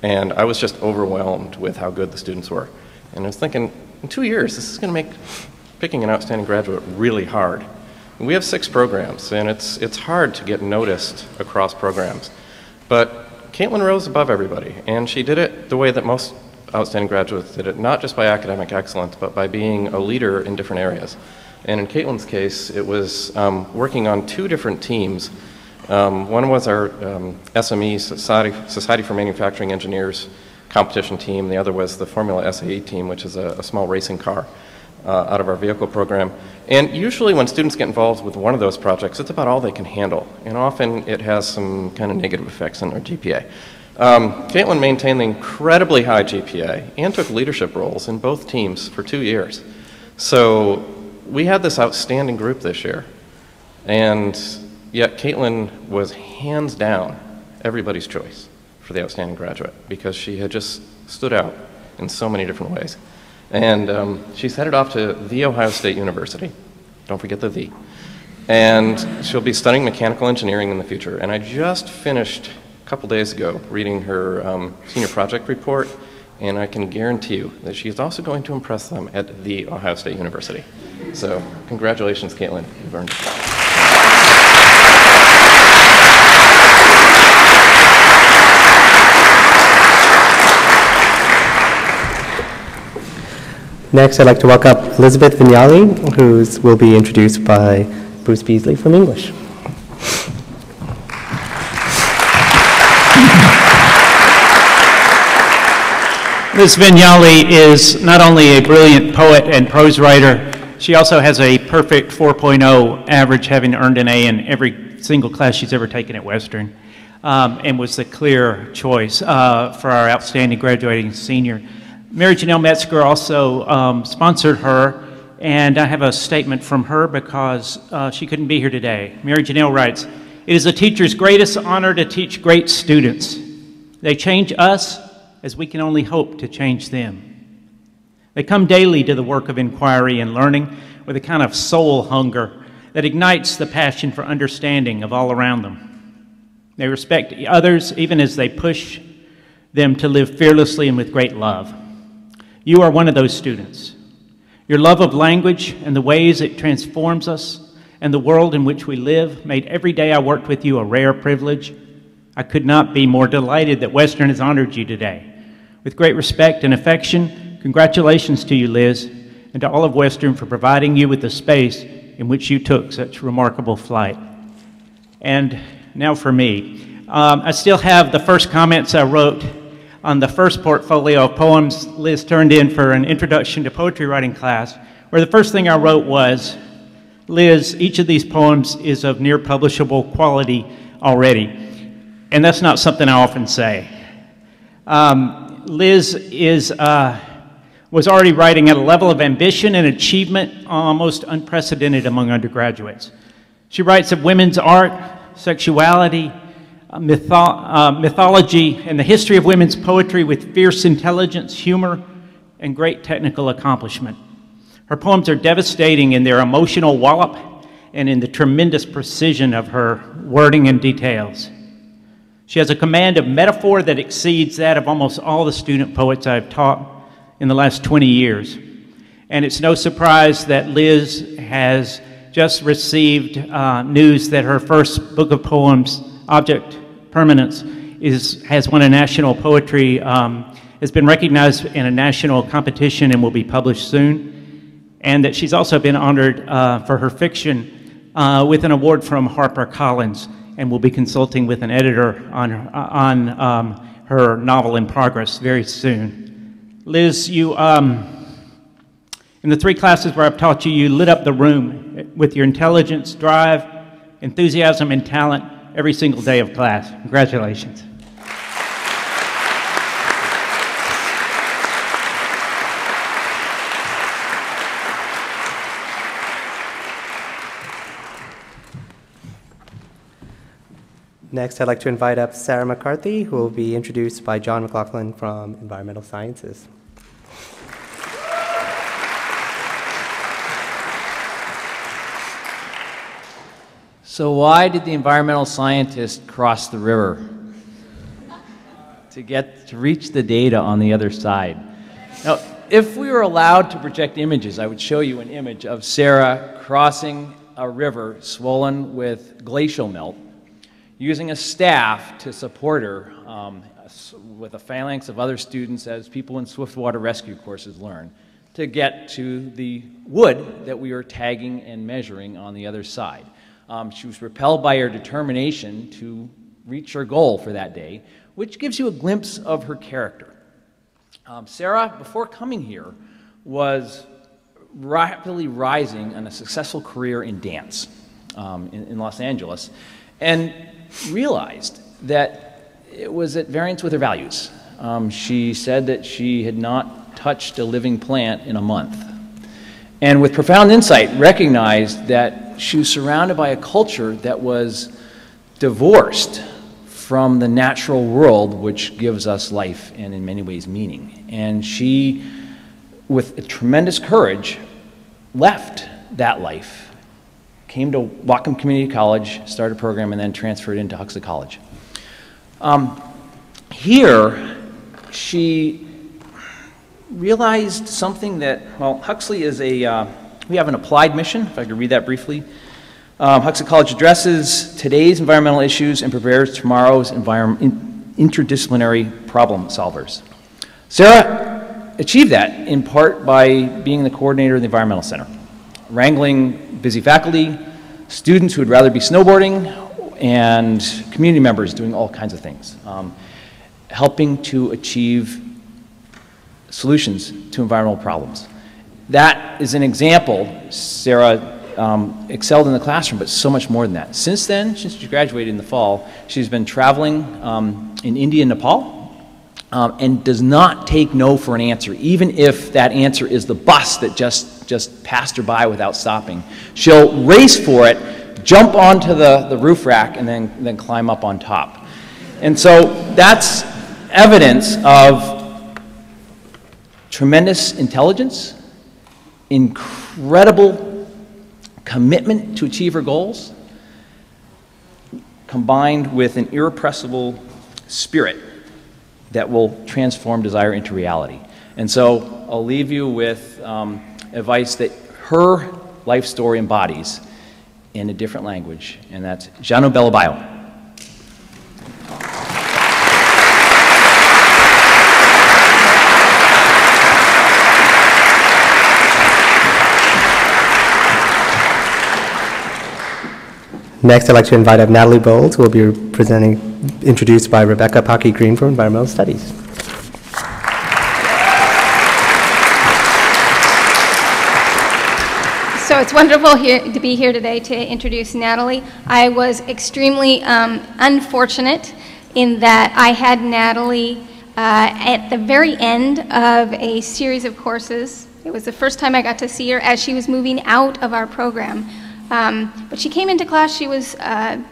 And I was just overwhelmed with how good the students were. And I was thinking, in two years, this is going to make picking an outstanding graduate really hard. And we have six programs, and it's, it's hard to get noticed across programs. But Caitlin rose above everybody, and she did it the way that most outstanding graduates did it, not just by academic excellence, but by being a leader in different areas. And in Caitlin's case, it was um, working on two different teams. Um, one was our um, SME, Society, Society for Manufacturing Engineers competition team. The other was the Formula SAE team, which is a, a small racing car out of our vehicle program. And usually when students get involved with one of those projects, it's about all they can handle. And often it has some kind of negative effects on their GPA. Um, Caitlin maintained an incredibly high GPA and took leadership roles in both teams for two years. So we had this outstanding group this year. And yet Caitlin was hands down everybody's choice for the outstanding graduate because she had just stood out in so many different ways. And um, she's headed off to The Ohio State University. Don't forget the The. And she'll be studying mechanical engineering in the future. And I just finished a couple days ago reading her um, senior project report, and I can guarantee you that she is also going to impress them at The Ohio State University. So, congratulations, Caitlin. You've earned it. Next, I'd like to welcome Elizabeth Vignali, who will be introduced by Bruce Beasley from English. Ms. Vignali is not only a brilliant poet and prose writer, she also has a perfect 4.0 average, having earned an A in every single class she's ever taken at Western, um, and was the clear choice uh, for our outstanding graduating senior. Mary Janelle Metzger also um, sponsored her, and I have a statement from her because uh, she couldn't be here today. Mary Janelle writes, It is a teacher's greatest honor to teach great students. They change us as we can only hope to change them. They come daily to the work of inquiry and learning with a kind of soul hunger that ignites the passion for understanding of all around them. They respect others even as they push them to live fearlessly and with great love. You are one of those students. Your love of language and the ways it transforms us and the world in which we live made every day I worked with you a rare privilege. I could not be more delighted that Western has honored you today. With great respect and affection, congratulations to you, Liz, and to all of Western for providing you with the space in which you took such remarkable flight. And now for me. Um, I still have the first comments I wrote on the first portfolio of poems Liz turned in for an introduction to poetry writing class, where the first thing I wrote was, Liz, each of these poems is of near publishable quality already. And that's not something I often say. Um, Liz is, uh, was already writing at a level of ambition and achievement almost unprecedented among undergraduates. She writes of women's art, sexuality, mytho uh, mythology, and the history of women's poetry with fierce intelligence, humor, and great technical accomplishment. Her poems are devastating in their emotional wallop and in the tremendous precision of her wording and details. She has a command of metaphor that exceeds that of almost all the student poets I've taught in the last 20 years. And it's no surprise that Liz has just received uh, news that her first book of poems, Object Permanence, is, has won a national poetry, um, has been recognized in a national competition and will be published soon. And that she's also been honored uh, for her fiction uh, with an award from HarperCollins and will be consulting with an editor on, on um, her novel in progress very soon. Liz, you, um, in the three classes where I've taught you, you lit up the room with your intelligence, drive, enthusiasm, and talent every single day of class. Congratulations. Next, I'd like to invite up Sarah McCarthy, who will be introduced by John McLaughlin from Environmental Sciences. So why did the environmental scientist cross the river? to get to reach the data on the other side. Now, if we were allowed to project images, I would show you an image of Sarah crossing a river swollen with glacial melt, using a staff to support her um, with a phalanx of other students as people in swiftwater rescue courses learn to get to the wood that we were tagging and measuring on the other side. Um, she was repelled by her determination to reach her goal for that day, which gives you a glimpse of her character. Um, Sarah, before coming here, was rapidly rising in a successful career in dance um, in, in Los Angeles and realized that it was at variance with her values. Um, she said that she had not touched a living plant in a month. And with profound insight, recognized that she was surrounded by a culture that was divorced from the natural world, which gives us life and in many ways meaning. And she, with tremendous courage, left that life, came to Whatcom Community College, started a program, and then transferred into Huxley College. Um, here, she realized something that, well, Huxley is a, uh, we have an applied mission, if I could read that briefly. Um, Huxley College addresses today's environmental issues and prepares tomorrow's environment, interdisciplinary problem solvers. Sarah achieved that in part by being the coordinator of the Environmental Center, wrangling busy faculty, students who would rather be snowboarding, and community members doing all kinds of things, um, helping to achieve solutions to environmental problems. That is an example, Sarah um, excelled in the classroom, but so much more than that. Since then, since she graduated in the fall, she's been traveling um, in India and Nepal um, and does not take no for an answer, even if that answer is the bus that just, just passed her by without stopping. She'll race for it, jump onto the, the roof rack, and then, then climb up on top. And so that's evidence of tremendous intelligence, incredible commitment to achieve her goals, combined with an irrepressible spirit that will transform desire into reality. And so I'll leave you with um, advice that her life story embodies in a different language, and that's Jano Belabayo. Next, I'd like to invite up Natalie Bowles, who will be presenting, introduced by Rebecca Pocky Green from Environmental Studies. So it's wonderful here, to be here today to introduce Natalie. I was extremely um, unfortunate in that I had Natalie uh, at the very end of a series of courses. It was the first time I got to see her as she was moving out of our program. Um, but she came into class, she was uh,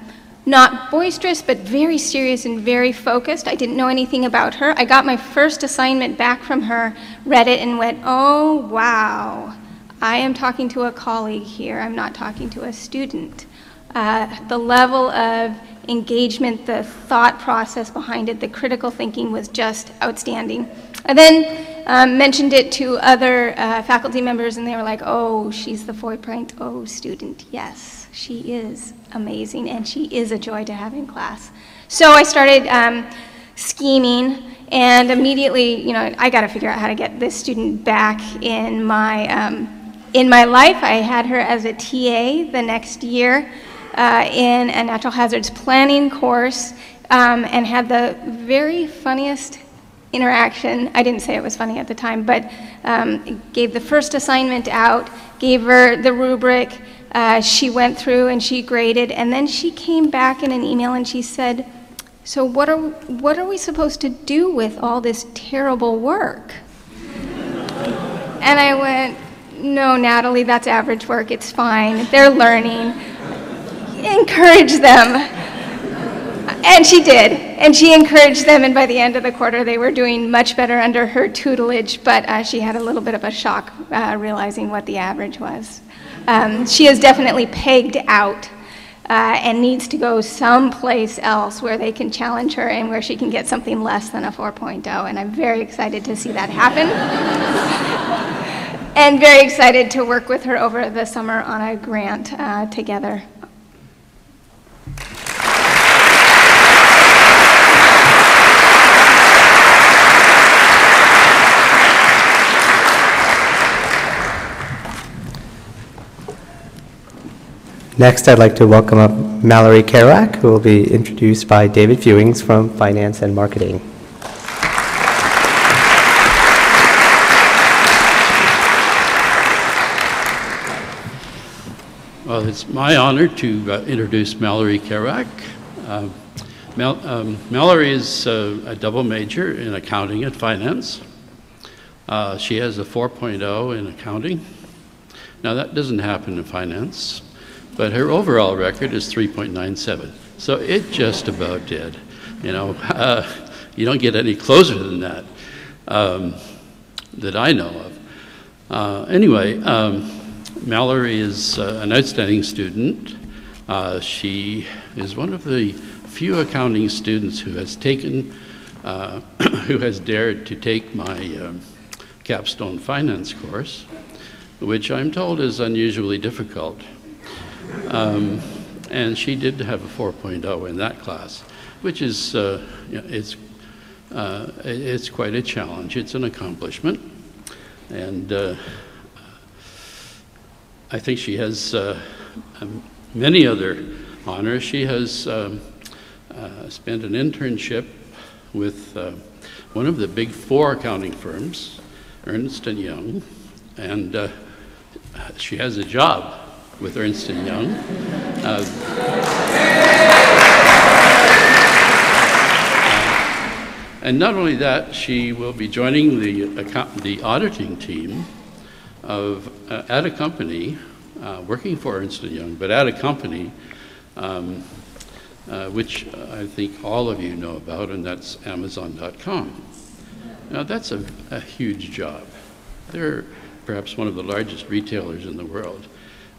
not boisterous, but very serious and very focused. I didn't know anything about her. I got my first assignment back from her, read it, and went, oh, wow. I am talking to a colleague here. I'm not talking to a student. Uh, the level of engagement, the thought process behind it, the critical thinking was just outstanding. And then um, mentioned it to other uh, faculty members, and they were like, oh, she's the 4.0 student. Yes, she is amazing, and she is a joy to have in class. So I started um, scheming, and immediately, you know, I got to figure out how to get this student back in my, um, in my life. I had her as a TA the next year uh, in a natural hazards planning course um, and had the very funniest interaction. I didn't say it was funny at the time, but um, gave the first assignment out, gave her the rubric. Uh, she went through and she graded, and then she came back in an email and she said, "So what are what are we supposed to do with all this terrible work?" and I went, "No, Natalie, that's average work. It's fine. They're learning. Encourage them." And she did. And she encouraged them, and by the end of the quarter, they were doing much better under her tutelage, but uh, she had a little bit of a shock uh, realizing what the average was. Um, she is definitely pegged out uh, and needs to go someplace else where they can challenge her and where she can get something less than a 4.0. And I'm very excited to see that happen. and very excited to work with her over the summer on a grant uh, together. Next, I'd like to welcome up Mallory Kerouac, who will be introduced by David Fewings from Finance and Marketing. Well, it's my honor to uh, introduce Mallory Kerouac. Uh, Mal um, Mallory is uh, a double major in accounting and finance. Uh, she has a 4.0 in accounting. Now, that doesn't happen in finance. But her overall record is 3.97. So it just about did. You know, uh, you don't get any closer than that um, that I know of. Uh, anyway, um, Mallory is uh, an outstanding student. Uh, she is one of the few accounting students who has taken, uh, who has dared to take my um, capstone finance course, which I'm told is unusually difficult. Um, and she did have a 4.0 in that class, which is uh, it's uh, it's quite a challenge. It's an accomplishment, and uh, I think she has uh, um, many other honors. She has um, uh, spent an internship with uh, one of the big four accounting firms, Ernst and Young, and she has a job with Ernst & Young. Uh, and not only that, she will be joining the, the auditing team of, uh, at a company, uh, working for Ernst & Young, but at a company um, uh, which I think all of you know about, and that's Amazon.com. Now, that's a, a huge job. They're perhaps one of the largest retailers in the world.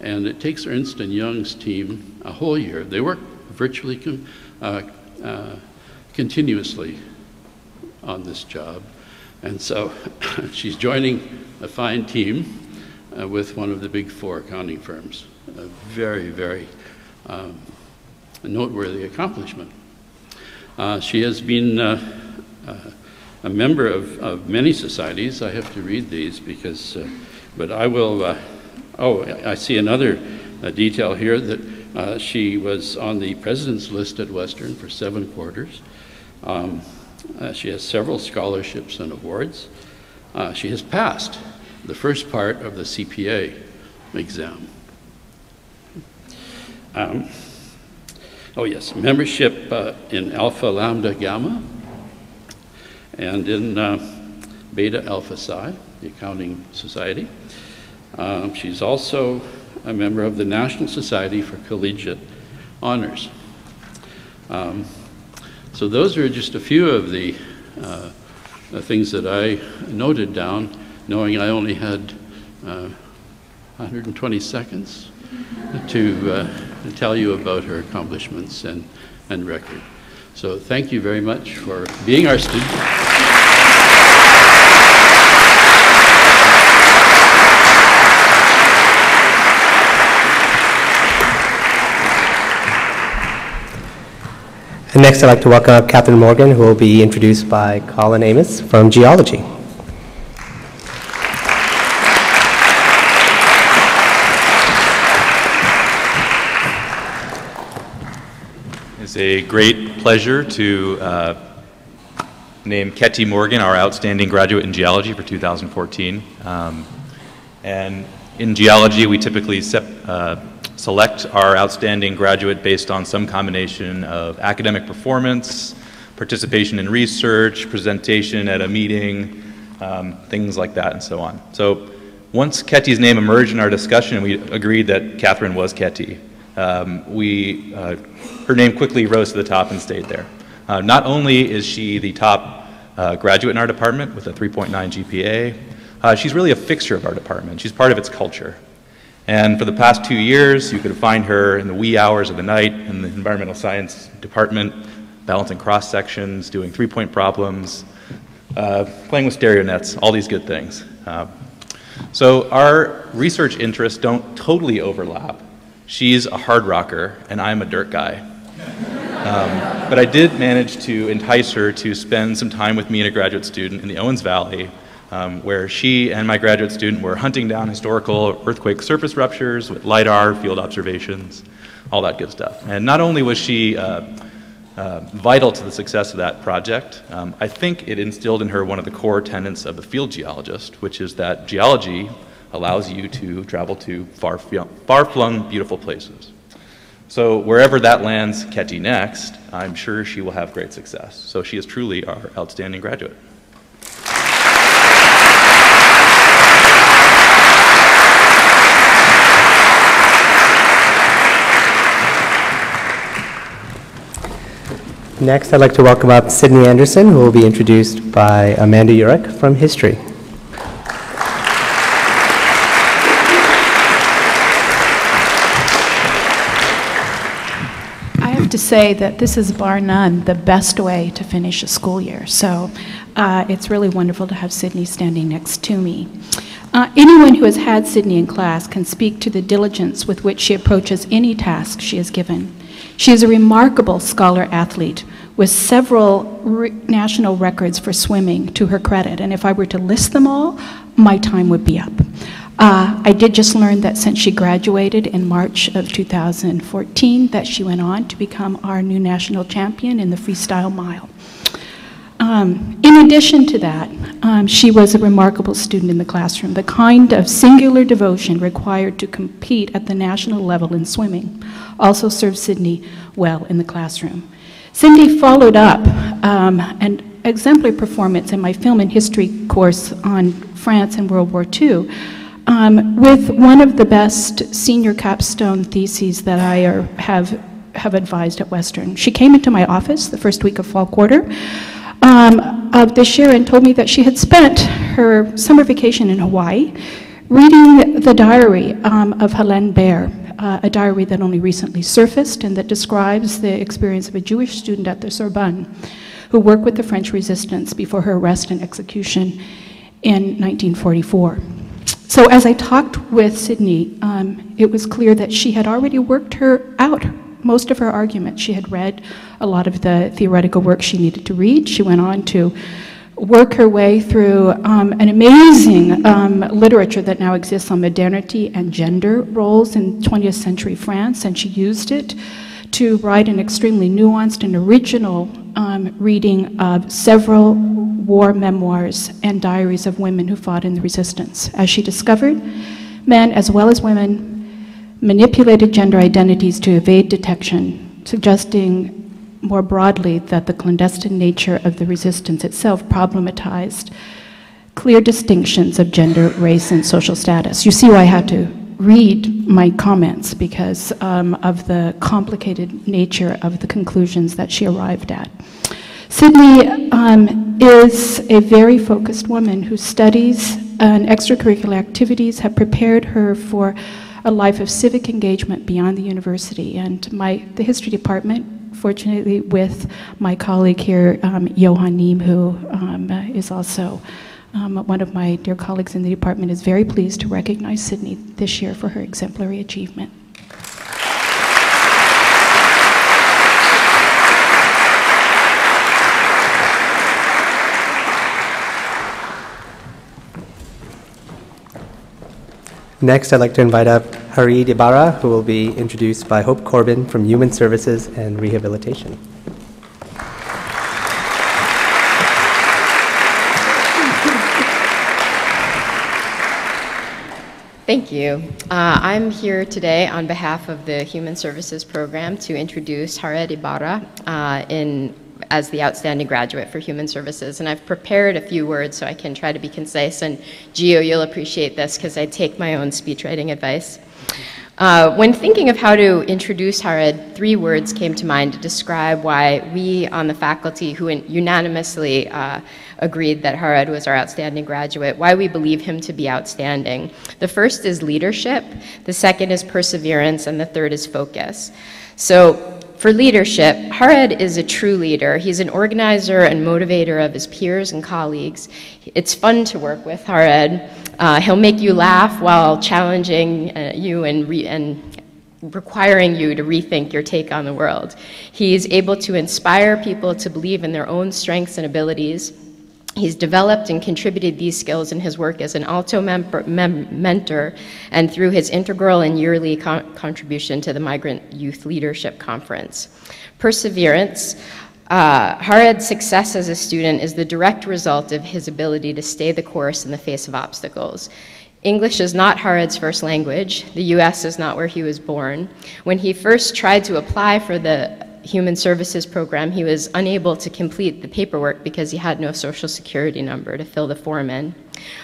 And it takes Ernst & Young's team a whole year. They work virtually uh, uh, continuously on this job. And so she's joining a fine team uh, with one of the big four accounting firms. A very, very um, noteworthy accomplishment. Uh, she has been uh, uh, a member of, of, many societies. I have to read these because, but I will Oh, I see another uh, detail here that uh, she was on the president's list at Western for seven quarters. Um, uh, she has several scholarships and awards. Uh, she has passed the first part of the CPA exam. Um, oh, yes, membership uh, in Alpha Lambda Gamma and in uh, Beta Alpha Psi, the Accounting Society. Um, she's also a member of the National Society for Collegiate Honors. Um, so those are just a few of the, uh, things that I noted down, knowing I only had uh, 120 seconds to, uh, to tell you about her accomplishments and, and record. So thank you very much for being our student. And next, I'd like to welcome up Catherine Morgan, who will be introduced by Colin Amos from Geology. It's a great pleasure to uh, name Ketty Morgan our outstanding graduate in geology for 2014. Um, and in geology, we typically uh, select our outstanding graduate based on some combination of academic performance, participation in research, presentation at a meeting, um, things like that, and so on. So once Ketty's name emerged in our discussion, we agreed that Catherine was Ketty. Um, we, uh, her name quickly rose to the top and stayed there. Uh, not only is she the top uh, graduate in our department with a 3.9 GPA, uh, she's really a fixture of our department. She's part of its culture. And for the past two years, you could find her in the wee hours of the night in the environmental science department, balancing cross sections, doing three point problems, uh, playing with stereo nets, all these good things. Uh, so our research interests don't totally overlap. She's a hard rocker, and I'm a dirt guy. Um, but I did manage to entice her to spend some time with me and a graduate student in the Owens Valley, um, where she and my graduate student were hunting down historical earthquake surface ruptures with LIDAR, field observations, all that good stuff. And not only was she uh, uh, vital to the success of that project. Um, I think it instilled in her one of the core tenets of the field geologist, which is that geology allows you to travel to far, far-flung, beautiful places. So wherever that lands Ketty next, I'm sure she will have great success. So she is truly our outstanding graduate. Next, I'd like to welcome up Sydney Anderson, who will be introduced by Amanda Eurich from History. I have to say that this is bar none the best way to finish a school year. So uh, it's really wonderful to have Sydney standing next to me. Uh, anyone who has had Sydney in class can speak to the diligence with which she approaches any task she is given. She is a remarkable scholar athlete with several re national records for swimming to her credit. And if I were to list them all, my time would be up. Uh, I did just learn that since she graduated in March of 2014, that she went on to become our new national champion in the freestyle mile. Um, in addition to that, um, she was a remarkable student in the classroom, the kind of singular devotion required to compete at the national level in swimming also served Sydney well in the classroom. Sydney followed up um, an exemplary performance in my film and history course on France and World War II um, with one of the best senior capstone theses that I are, have, have advised at Western. She came into my office the first week of fall quarter um, of this year and told me that she had spent her summer vacation in Hawaii reading the diary um, of Helene Berr, uh, a diary that only recently surfaced and that describes the experience of a Jewish student at the Sorbonne who worked with the French resistance before her arrest and execution in 1944. So as I talked with Sydney, um, it was clear that she had already worked her out most of her argument. She had read a lot of the theoretical work she needed to read. She went on to work her way through um, an amazing um, literature that now exists on modernity and gender roles in 20th century France, and she used it to write an extremely nuanced and original um, reading of several war memoirs and diaries of women who fought in the resistance. As she discovered, men as well as women manipulated gender identities to evade detection, suggesting more broadly that the clandestine nature of the resistance itself problematized clear distinctions of gender, race, and social status. You see why I had to read my comments because um, of the complicated nature of the conclusions that she arrived at. Sydney um, is a very focused woman whose studies and extracurricular activities have prepared her for a life of civic engagement beyond the university. And my, the history department fortunately with my colleague here, um, Johann Neem, who um, is also um, one of my dear colleagues in the department, is very pleased to recognize Sydney this year for her exemplary achievement. Next, I'd like to invite up Harid Ibarra, who will be introduced by Hope Corbin from Human Services and Rehabilitation. Thank you. Uh, I'm here today on behalf of the Human Services Program to introduce Harid Ibarra uh, in as the outstanding graduate for human services. And I've prepared a few words so I can try to be concise. And Gio, you'll appreciate this because I take my own speech writing advice. Uh, when thinking of how to introduce Hared, three words came to mind to describe why we on the faculty who unanimously uh, agreed that Hared was our outstanding graduate, why we believe him to be outstanding. The first is leadership, the second is perseverance, and the third is focus. So for leadership, Hared is a true leader. He's an organizer and motivator of his peers and colleagues. It's fun to work with Hared. Uh, he'll make you laugh while challenging uh, you and, and requiring you to rethink your take on the world. He's able to inspire people to believe in their own strengths and abilities He's developed and contributed these skills in his work as an Alto mentor and through his integral and yearly co contribution to the Migrant Youth Leadership Conference. Perseverance. Uh, Hared's success as a student is the direct result of his ability to stay the course in the face of obstacles. English is not Hared's first language. The US is not where he was born. When he first tried to apply for the human services program, he was unable to complete the paperwork because he had no social security number to fill the form in.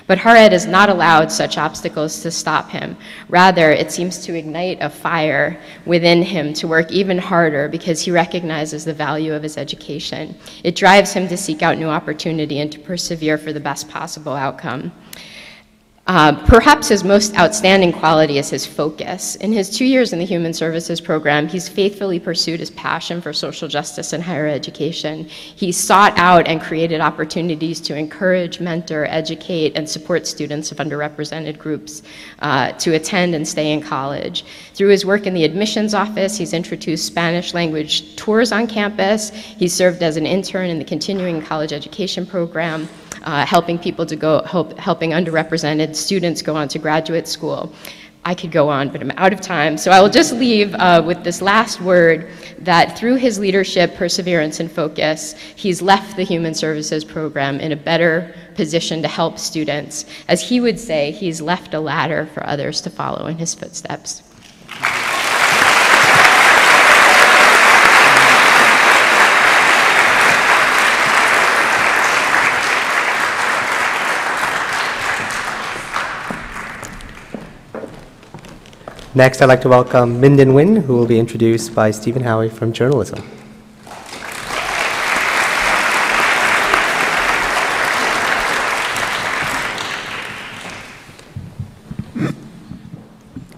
But Hared has not allowed such obstacles to stop him. Rather, it seems to ignite a fire within him to work even harder because he recognizes the value of his education. It drives him to seek out new opportunity and to persevere for the best possible outcome. Uh, perhaps his most outstanding quality is his focus. In his two years in the Human Services Program, he's faithfully pursued his passion for social justice and higher education. He sought out and created opportunities to encourage, mentor, educate, and support students of underrepresented groups uh, to attend and stay in college. Through his work in the admissions office, he's introduced Spanish language tours on campus. He served as an intern in the continuing college education program uh, helping people to go, help, helping underrepresented students go on to graduate school. I could go on, but I'm out of time. So I will just leave uh, with this last word that through his leadership, perseverance, and focus, he's left the Human Services Program in a better position to help students. As he would say, he's left a ladder for others to follow in his footsteps. Next, I'd like to welcome Minden Nguyen, who will be introduced by Stephen Howie from journalism.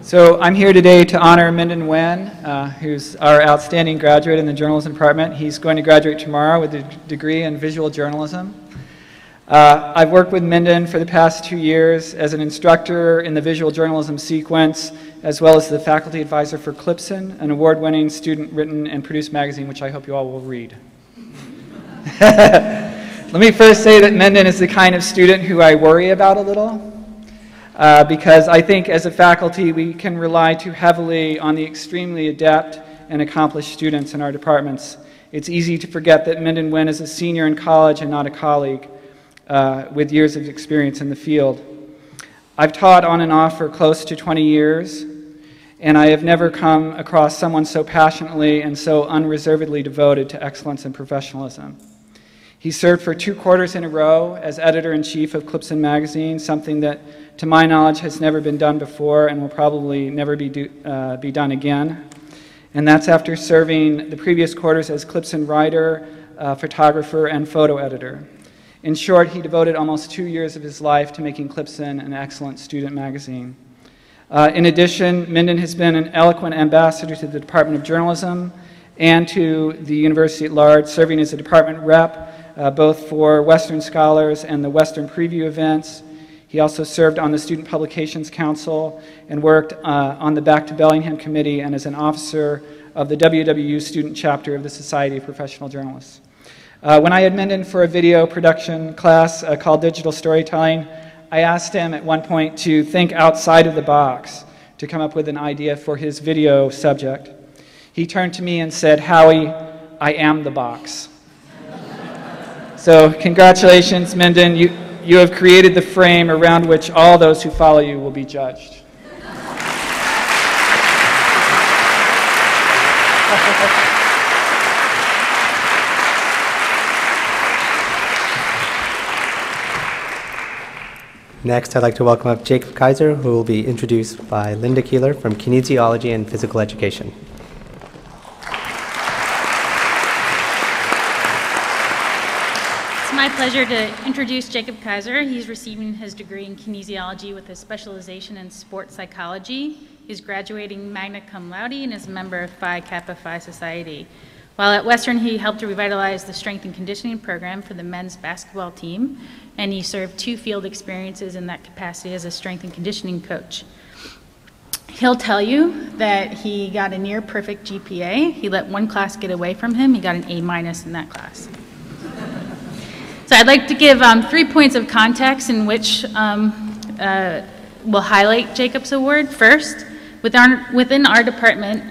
So I'm here today to honor Minden Nguyen, uh, who's our outstanding graduate in the journalism department. He's going to graduate tomorrow with a degree in visual journalism. Uh, I've worked with Minden for the past two years as an instructor in the visual journalism sequence, as well as the faculty advisor for Klipsun, an award-winning student-written and produced magazine, which I hope you all will read. Let me first say that Minden is the kind of student who I worry about a little, uh, because I think as a faculty we can rely too heavily on the extremely adept and accomplished students in our departments. It's easy to forget that Minden Nguyen is a senior in college and not a colleague uh, with years of experience in the field. I've taught on and off for close to 20 years, and I have never come across someone so passionately and so unreservedly devoted to excellence and professionalism. He served for two quarters in a row as editor in chief of Klipsun magazine, something that, to my knowledge, has never been done before and will probably never be, do, uh, be done again. And that's after serving the previous quarters as Klipsun writer, uh, photographer, and photo editor. In short, he devoted almost two years of his life to making Klipsun an excellent student magazine. Uh, in addition, Minden has been an eloquent ambassador to the Department of Journalism and to the university at large, serving as a department rep uh, both for Western Scholars and the Western Preview events. He also served on the Student Publications Council and worked uh, on the Back to Bellingham Committee and as an officer of the WWU student chapter of the Society of Professional Journalists. Uh, when I had Minden for a video production class uh, called Digital Storytelling, I asked him at one point to think outside of the box to come up with an idea for his video subject. He turned to me and said, Howie, I am the box. so, congratulations, Minden. You, you have created the frame around which all those who follow you will be judged. Next, I'd like to welcome up Jacob Kaiser, who will be introduced by Linda Keeler from Kinesiology and Physical Education. It's my pleasure to introduce Jacob Kaiser. He's receiving his degree in kinesiology with a specialization in sports psychology. He's graduating magna cum laude and is a member of Phi Kappa Phi Society. While at Western, he helped to revitalize the strength and conditioning program for the men's basketball team, and he served two field experiences in that capacity as a strength and conditioning coach. He'll tell you that he got a near perfect GPA. He let one class get away from him. He got an A minus in that class. So I'd like to give um, three points of context in which um, uh, will highlight Jacob's Award. First, our, within our department,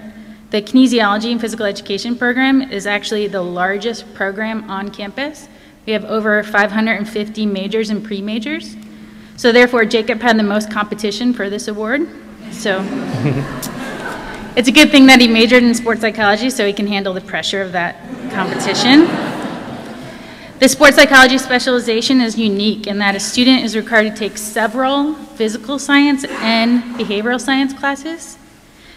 the Kinesiology and Physical Education program is actually the largest program on campus. We have over 550 majors and pre-majors. So therefore, Jacob had the most competition for this award. So it's a good thing that he majored in sports psychology so he can handle the pressure of that competition. The sports psychology specialization is unique in that a student is required to take several physical science and behavioral science classes.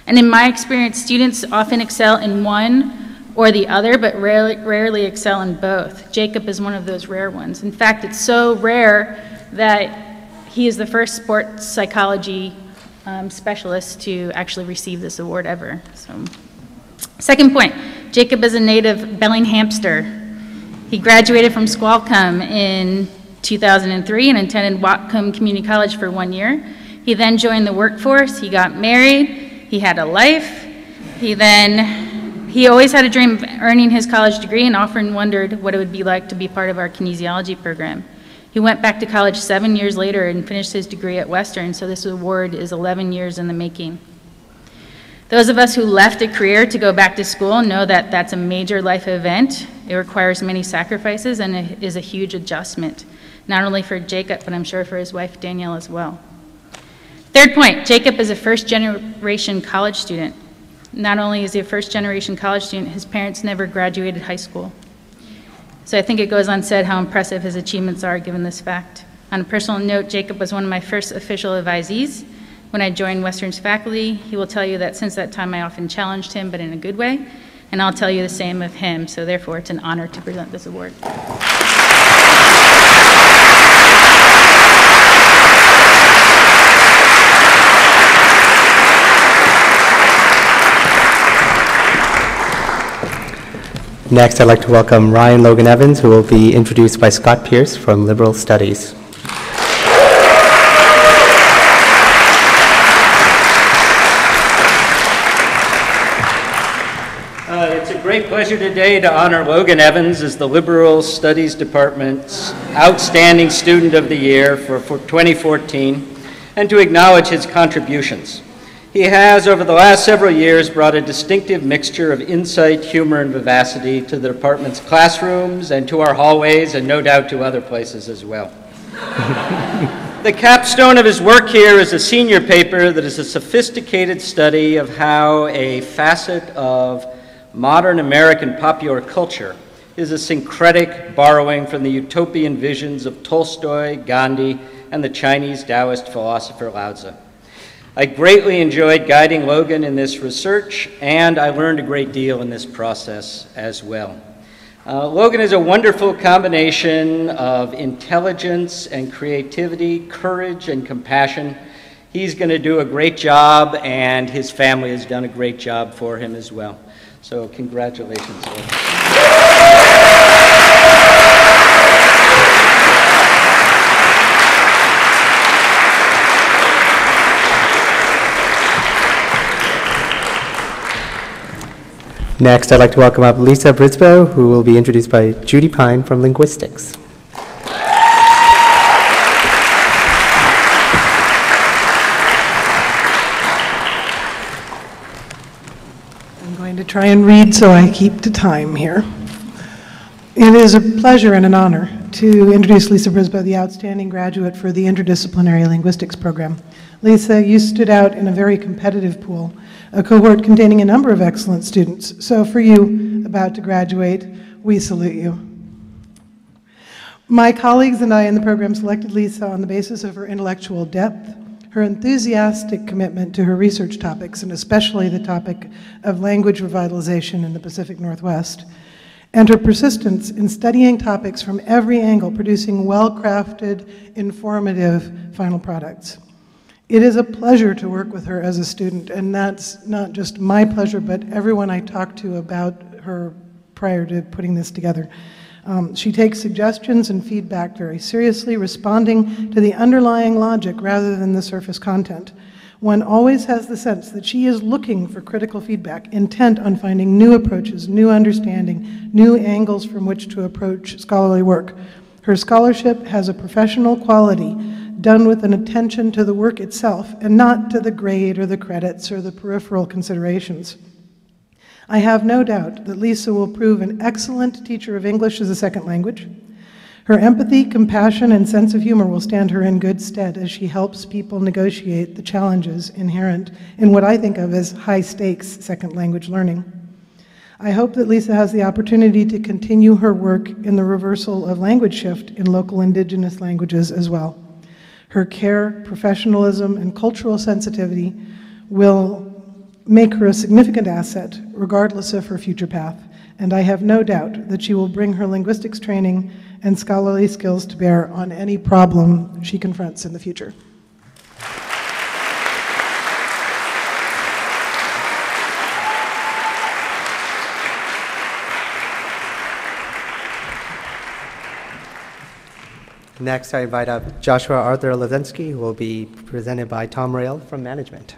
And in my experience, students often excel in one or the other, but rarely, rarely excel in both. Jacob is one of those rare ones. In fact, it's so rare that he is the first sports psychology um, specialist to actually receive this award ever. So, second point, Jacob is a native Bellinghamster. He graduated from Squalicum in 2003 and attended Whatcom Community College for one year. He then joined the workforce. He got married. He had a life. He then, he always had a dream of earning his college degree and often wondered what it would be like to be part of our kinesiology program. He went back to college seven years later and finished his degree at Western, so this award is 11 years in the making. Those of us who left a career to go back to school know that that's a major life event. It requires many sacrifices and it is a huge adjustment, not only for Jacob, but I'm sure for his wife Danielle as well. Third point Jacob is a first generation college student. Not only is he a first generation college student, his parents never graduated high school. So I think it goes unsaid how impressive his achievements are given this fact. On a personal note, Jacob was one of my first official advisees. When I joined Western's faculty, he will tell you that since that time I often challenged him, but in a good way, and I'll tell you the same of him, so therefore it's an honor to present this award. Next, I'd like to welcome Ryan Logan Evans, who will be introduced by Scott Pierce from Liberal Studies. Uh, it's a great pleasure today to honor Logan Evans as the Liberal Studies Department's Outstanding Student of the Year for, for 2014 and to acknowledge his contributions. He has, over the last several years, brought a distinctive mixture of insight, humor, and vivacity to the department's classrooms and to our hallways, and no doubt to other places as well. the capstone of his work here is a senior paper that is a sophisticated study of how a facet of modern American popular culture is a syncretic borrowing from the utopian visions of Tolstoy, Gandhi, and the Chinese Taoist philosopher Lao Tzu. I greatly enjoyed guiding Logan in this research, and I learned a great deal in this process as well. Uh, Logan is a wonderful combination of intelligence and creativity, courage and compassion. He's going to do a great job, and his family has done a great job for him as well. So congratulations. Next, I'd like to welcome up Lisa Brisboe, who will be introduced by Judy Pine from Linguistics. I'm going to try and read so I keep to time here. It is a pleasure and an honor to introduce Lisa Brisboe, the outstanding graduate for the Interdisciplinary Linguistics Program. Lisa, you stood out in a very competitive pool, a cohort containing a number of excellent students. So for you, about to graduate, we salute you. My colleagues and I in the program selected Lisa on the basis of her intellectual depth, her enthusiastic commitment to her research topics, and especially the topic of language revitalization in the Pacific Northwest, and her persistence in studying topics from every angle, producing well-crafted, informative final products. It is a pleasure to work with her as a student, and that's not just my pleasure, but everyone I talked to about her prior to putting this together. Um, she takes suggestions and feedback very seriously, responding to the underlying logic rather than the surface content. One always has the sense that she is looking for critical feedback, intent on finding new approaches, new understanding, new angles from which to approach scholarly work. Her scholarship has a professional quality done with an attention to the work itself and not to the grade or the credits or the peripheral considerations. I have no doubt that Lisa will prove an excellent teacher of English as a second language. Her empathy, compassion, and sense of humor will stand her in good stead as she helps people negotiate the challenges inherent in what I think of as high stakes second language learning. I hope that Lisa has the opportunity to continue her work in the reversal of language shift in local indigenous languages as well. Her care, professionalism, and cultural sensitivity will make her a significant asset, regardless of her future path, and I have no doubt that she will bring her linguistics training and scholarly skills to bear on any problem she confronts in the future. Next, I invite up Joshua Arthur Levensky, who will be presented by Tom Roehl from Management.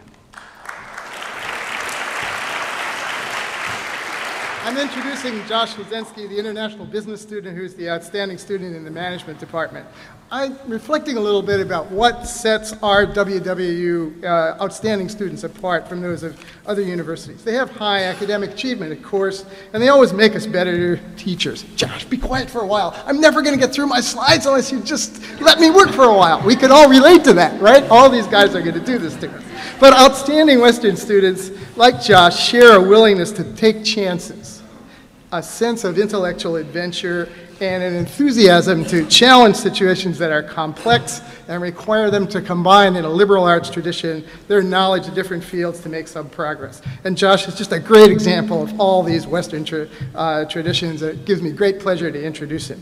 I'm introducing Josh Lozensky, the international business student who's the outstanding student in the management department. I'm reflecting a little bit about what sets our WWU uh, outstanding students apart from those of other universities. They have high academic achievement, of course, and they always make us better teachers. Josh, be quiet for a while. I'm never going to get through my slides unless you just let me work for a while. We can all relate to that, right? All these guys are going to do this to us. But outstanding Western students, like Josh, share a willingness to take chances a sense of intellectual adventure and an enthusiasm to challenge situations that are complex and require them to combine in a liberal arts tradition their knowledge of different fields to make some progress. And Josh is just a great example of all these Western tra uh, traditions. It gives me great pleasure to introduce him.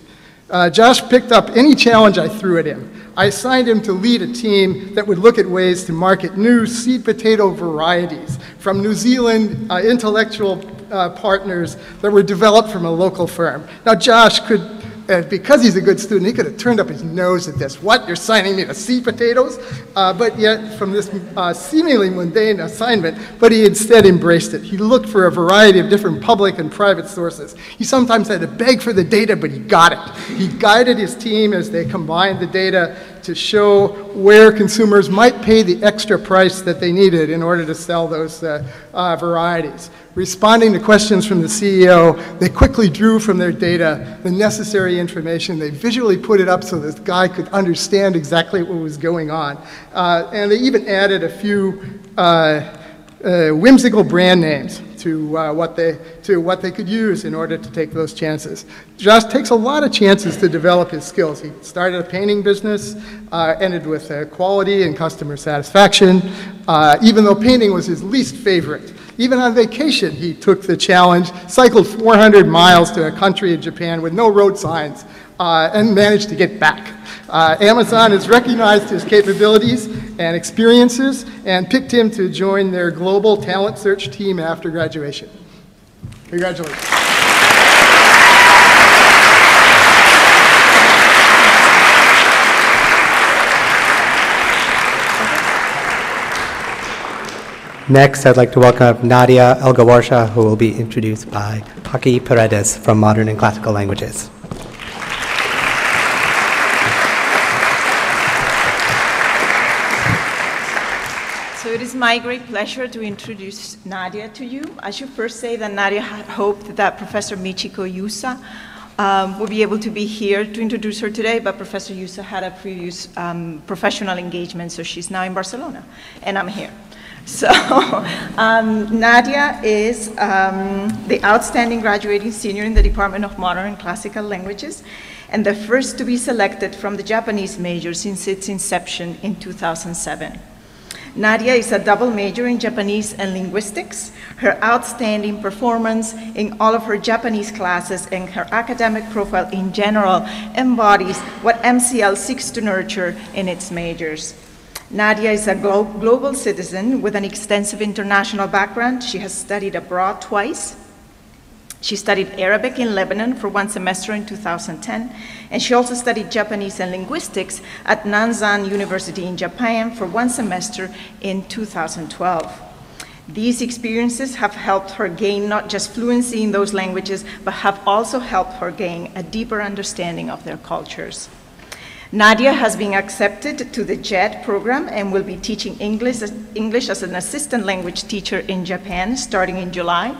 Uh, Josh picked up any challenge I threw at him. I assigned him to lead a team that would look at ways to market new seed potato varieties from New Zealand uh, intellectual uh, partners that were developed from a local firm. Now, Josh could and because he's a good student, he could have turned up his nose at this. What? You're signing me to seed potatoes? Uh, but yet, from this uh, seemingly mundane assignment, but he instead embraced it. He looked for a variety of different public and private sources. He sometimes had to beg for the data, but he got it. He guided his team as they combined the data to show where consumers might pay the extra price that they needed in order to sell those uh, uh, varieties. Responding to questions from the CEO, they quickly drew from their data the necessary information. They visually put it up so this guy could understand exactly what was going on. Uh, and they even added a few uh, uh, whimsical brand names to, uh, what they, to what they could use in order to take those chances. Josh takes a lot of chances to develop his skills. He started a painting business, uh, ended with quality and customer satisfaction, uh, even though painting was his least favorite. Even on vacation, he took the challenge, cycled 400 miles to a country in Japan with no road signs, uh, and managed to get back. Uh, Amazon has recognized his capabilities and experiences and picked him to join their global talent search team after graduation. Congratulations. Next, I'd like to welcome Nadia Elgawarsha, who will be introduced by Paqui Paredes from Modern and Classical Languages. it is my great pleasure to introduce Nadia to you. I should first say that Nadia had hoped that Professor Michiko Yusa um, would be able to be here to introduce her today, but Professor Yusa had a previous um, professional engagement, so she's now in Barcelona, and I'm here. So, um, Nadia is um, the outstanding graduating senior in the Department of Modern and Classical Languages, and the first to be selected from the Japanese major since its inception in 2007. Nadia is a double major in Japanese and linguistics. Her outstanding performance in all of her Japanese classes and her academic profile in general embodies what MCL seeks to nurture in its majors. Nadia is a glo global citizen with an extensive international background. She has studied abroad twice she studied Arabic in Lebanon for one semester in 2010, and she also studied Japanese and linguistics at Nanzan University in Japan for one semester in 2012. These experiences have helped her gain not just fluency in those languages, but have also helped her gain a deeper understanding of their cultures. Nadia has been accepted to the JET program and will be teaching English, English as an assistant language teacher in Japan starting in July.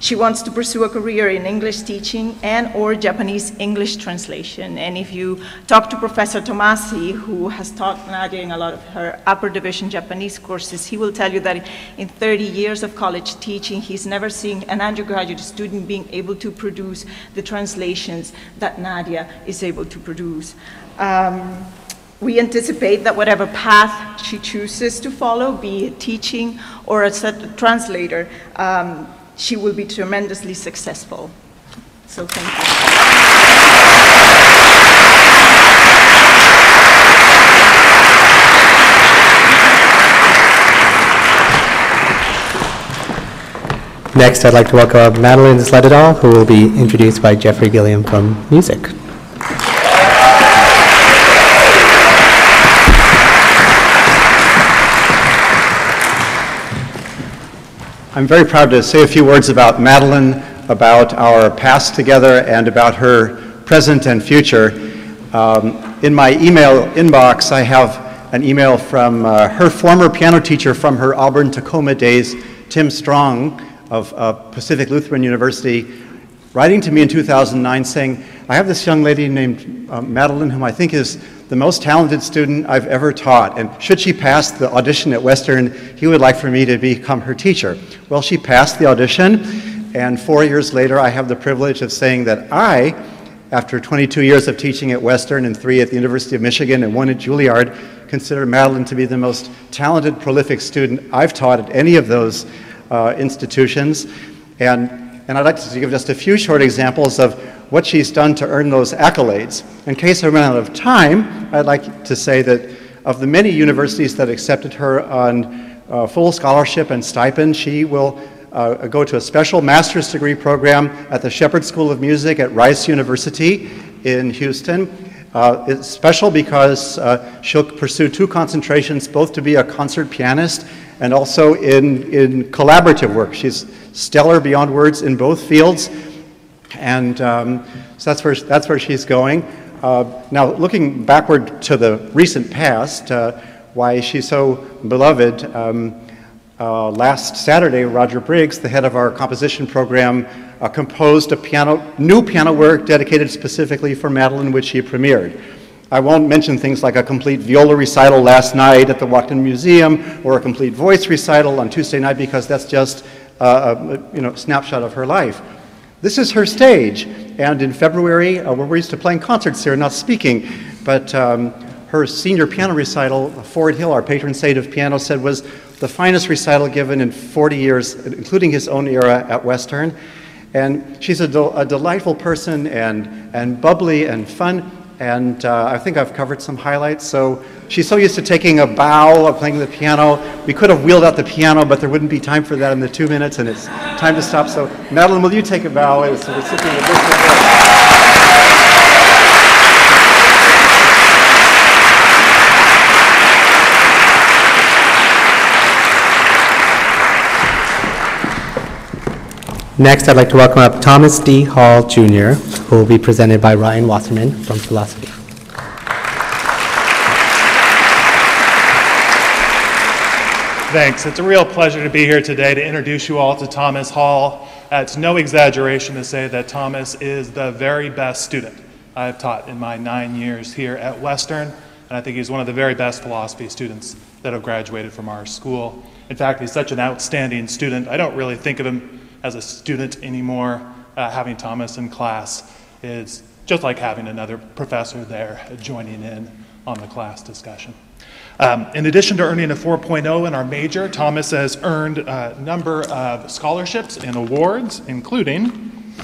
She wants to pursue a career in English teaching and or Japanese English translation. And if you talk to Professor Tomasi, who has taught Nadia in a lot of her upper division Japanese courses, he will tell you that in 30 years of college teaching, he's never seen an undergraduate student being able to produce the translations that Nadia is able to produce. Um, we anticipate that whatever path she chooses to follow, be it teaching or as a translator, um, she will be tremendously successful. So thank you. Next, I'd like to welcome Madeline Sledadal, who will be introduced by Jeffrey Gilliam from Music. I'm very proud to say a few words about Madeline, about our past together, and about her present and future. Um, in my email inbox, I have an email from uh, her former piano teacher from her Auburn Tacoma days, Tim Strong of uh, Pacific Lutheran University, writing to me in 2009 saying, I have this young lady named uh, Madeline, whom I think is the most talented student I've ever taught. And should she pass the audition at Western, he would like for me to become her teacher. Well, she passed the audition, and four years later, I have the privilege of saying that I, after 22 years of teaching at Western and three at the University of Michigan and one at Juilliard, consider Madeline to be the most talented, prolific student I've taught at any of those uh, institutions. And, and I'd like to give just a few short examples of what she's done to earn those accolades. In case I run out of time, I'd like to say that of the many universities that accepted her on uh, full scholarship and stipend, she will uh, go to a special master's degree program at the Shepherd School of Music at Rice University in Houston. Uh, it's special because uh, she'll pursue two concentrations, both to be a concert pianist and also in, in collaborative work. She's stellar beyond words in both fields. And um, so that's where, that's where she's going. Uh, now, looking backward to the recent past, uh, why she's so beloved, um, uh, last Saturday, Roger Briggs, the head of our composition program, uh, composed a piano, new piano work dedicated specifically for Madeline, which he premiered. I won't mention things like a complete viola recital last night at the Whatcom Museum or a complete voice recital on Tuesday night because that's just uh, a you know, snapshot of her life. This is her stage, and in February, uh, we're used to playing concerts here, not speaking, but um, her senior piano recital, Ford Hill, our patron saint of piano, said was the finest recital given in 40 years, including his own era at Western. And she's a, del a delightful person and, and bubbly and fun, and uh, I think I've covered some highlights. So she's so used to taking a bow of playing the piano. We could have wheeled out the piano, but there wouldn't be time for that in the two minutes, and it's time to stop. So Madeline, will you take a bow as the recipient of this award? Next, I'd like to welcome up Thomas D. Hall, Jr., who will be presented by Ryan Wasserman from Philosophy. Thanks. It's a real pleasure to be here today to introduce you all to Thomas Hall. Uh, it's no exaggeration to say that Thomas is the very best student I've taught in my nine years here at Western, and I think he's one of the very best philosophy students that have graduated from our school. In fact, he's such an outstanding student, I don't really think of him as a student anymore, uh, having Thomas in class is just like having another professor there joining in on the class discussion. Um, in addition to earning a 4.0 in our major, Thomas has earned a number of scholarships and awards, including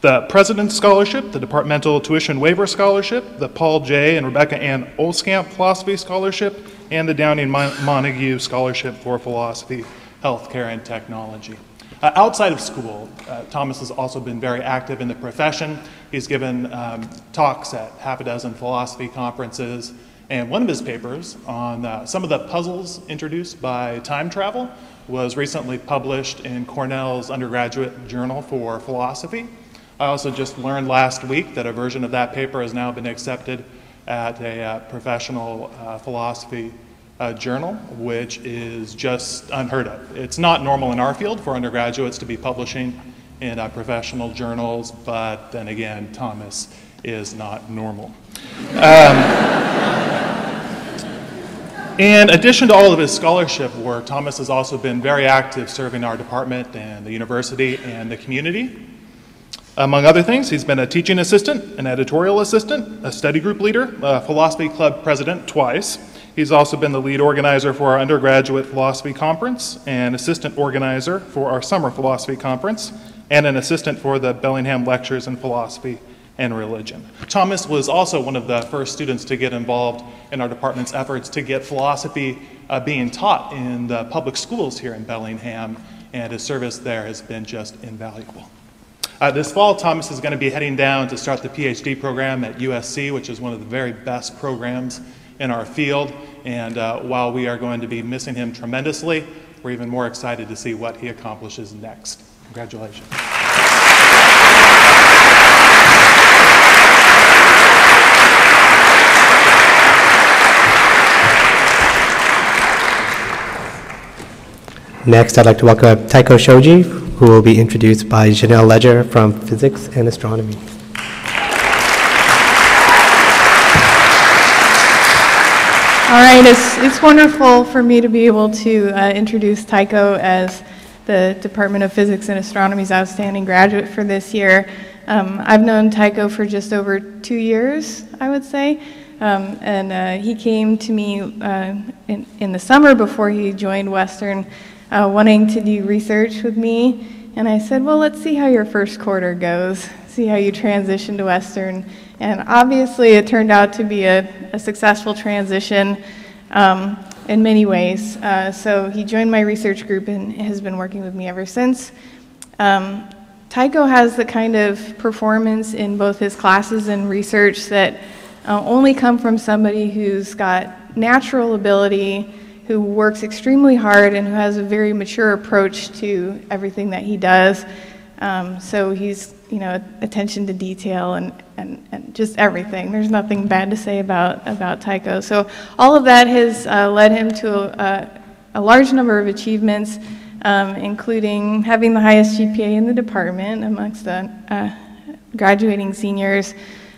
the President's Scholarship, the Departmental Tuition Waiver Scholarship, the Paul J. and Rebecca Ann Olscamp Philosophy Scholarship, and the Downing Mon- Montague Scholarship for Philosophy, Healthcare, and Technology. Uh, outside of school, uh, Thomas has also been very active in the profession. He's given um, talks at half a dozen philosophy conferences, and one of his papers on uh, some of the puzzles introduced by time travel was recently published in Cornell's undergraduate journal for philosophy. I also just learned last week that a version of that paper has now been accepted at a uh, professional uh, philosophy uh, journal, which is just unheard of. It's not normal in our field for undergraduates to be publishing in uh, professional journals, but then again, Thomas is not normal. Um, in addition to all of his scholarship work, Thomas has also been very active serving our department and the university and the community. Among other things, he's been a teaching assistant, an editorial assistant, a study group leader, a philosophy club president twice. He's also been the lead organizer for our undergraduate philosophy conference, and assistant organizer for our summer philosophy conference, and an assistant for the Bellingham Lectures in Philosophy and Religion. Thomas was also one of the first students to get involved in our department's efforts to get philosophy uh, being taught in the public schools here in Bellingham, and his service there has been just invaluable. Uh, this fall, Thomas is going to be heading down to start the PhD program at USC, which is one of the very best programs in our field. And uh, while we are going to be missing him tremendously, we're even more excited to see what he accomplishes next. Congratulations. Next, I'd like to welcome Tycho Shoji, who will be introduced by Janelle Leger from Physics and Astronomy. All right, it's, it's wonderful for me to be able to uh, introduce Tycho as the Department of Physics and Astronomy's outstanding graduate for this year. Um, I've known Tycho for just over two years, I would say. Um, and uh, he came to me uh, in, in the summer before he joined Western uh, wanting to do research with me. And I said, Well, let's see how your first quarter goes, see how you transition to Western. And obviously, it turned out to be a, a successful transition um, in many ways. Uh, so he joined my research group and has been working with me ever since. Um, Tycho has the kind of performance in both his classes and research that uh, only come from somebody who's got natural ability who works extremely hard and who has a very mature approach to everything that he does. Um, so he's, you know, attention to detail and, and, and just everything. There's nothing bad to say about, about Tycho. So all of that has uh, led him to a, a, large number of achievements, um, including having the highest GPA in the department amongst the uh, graduating seniors.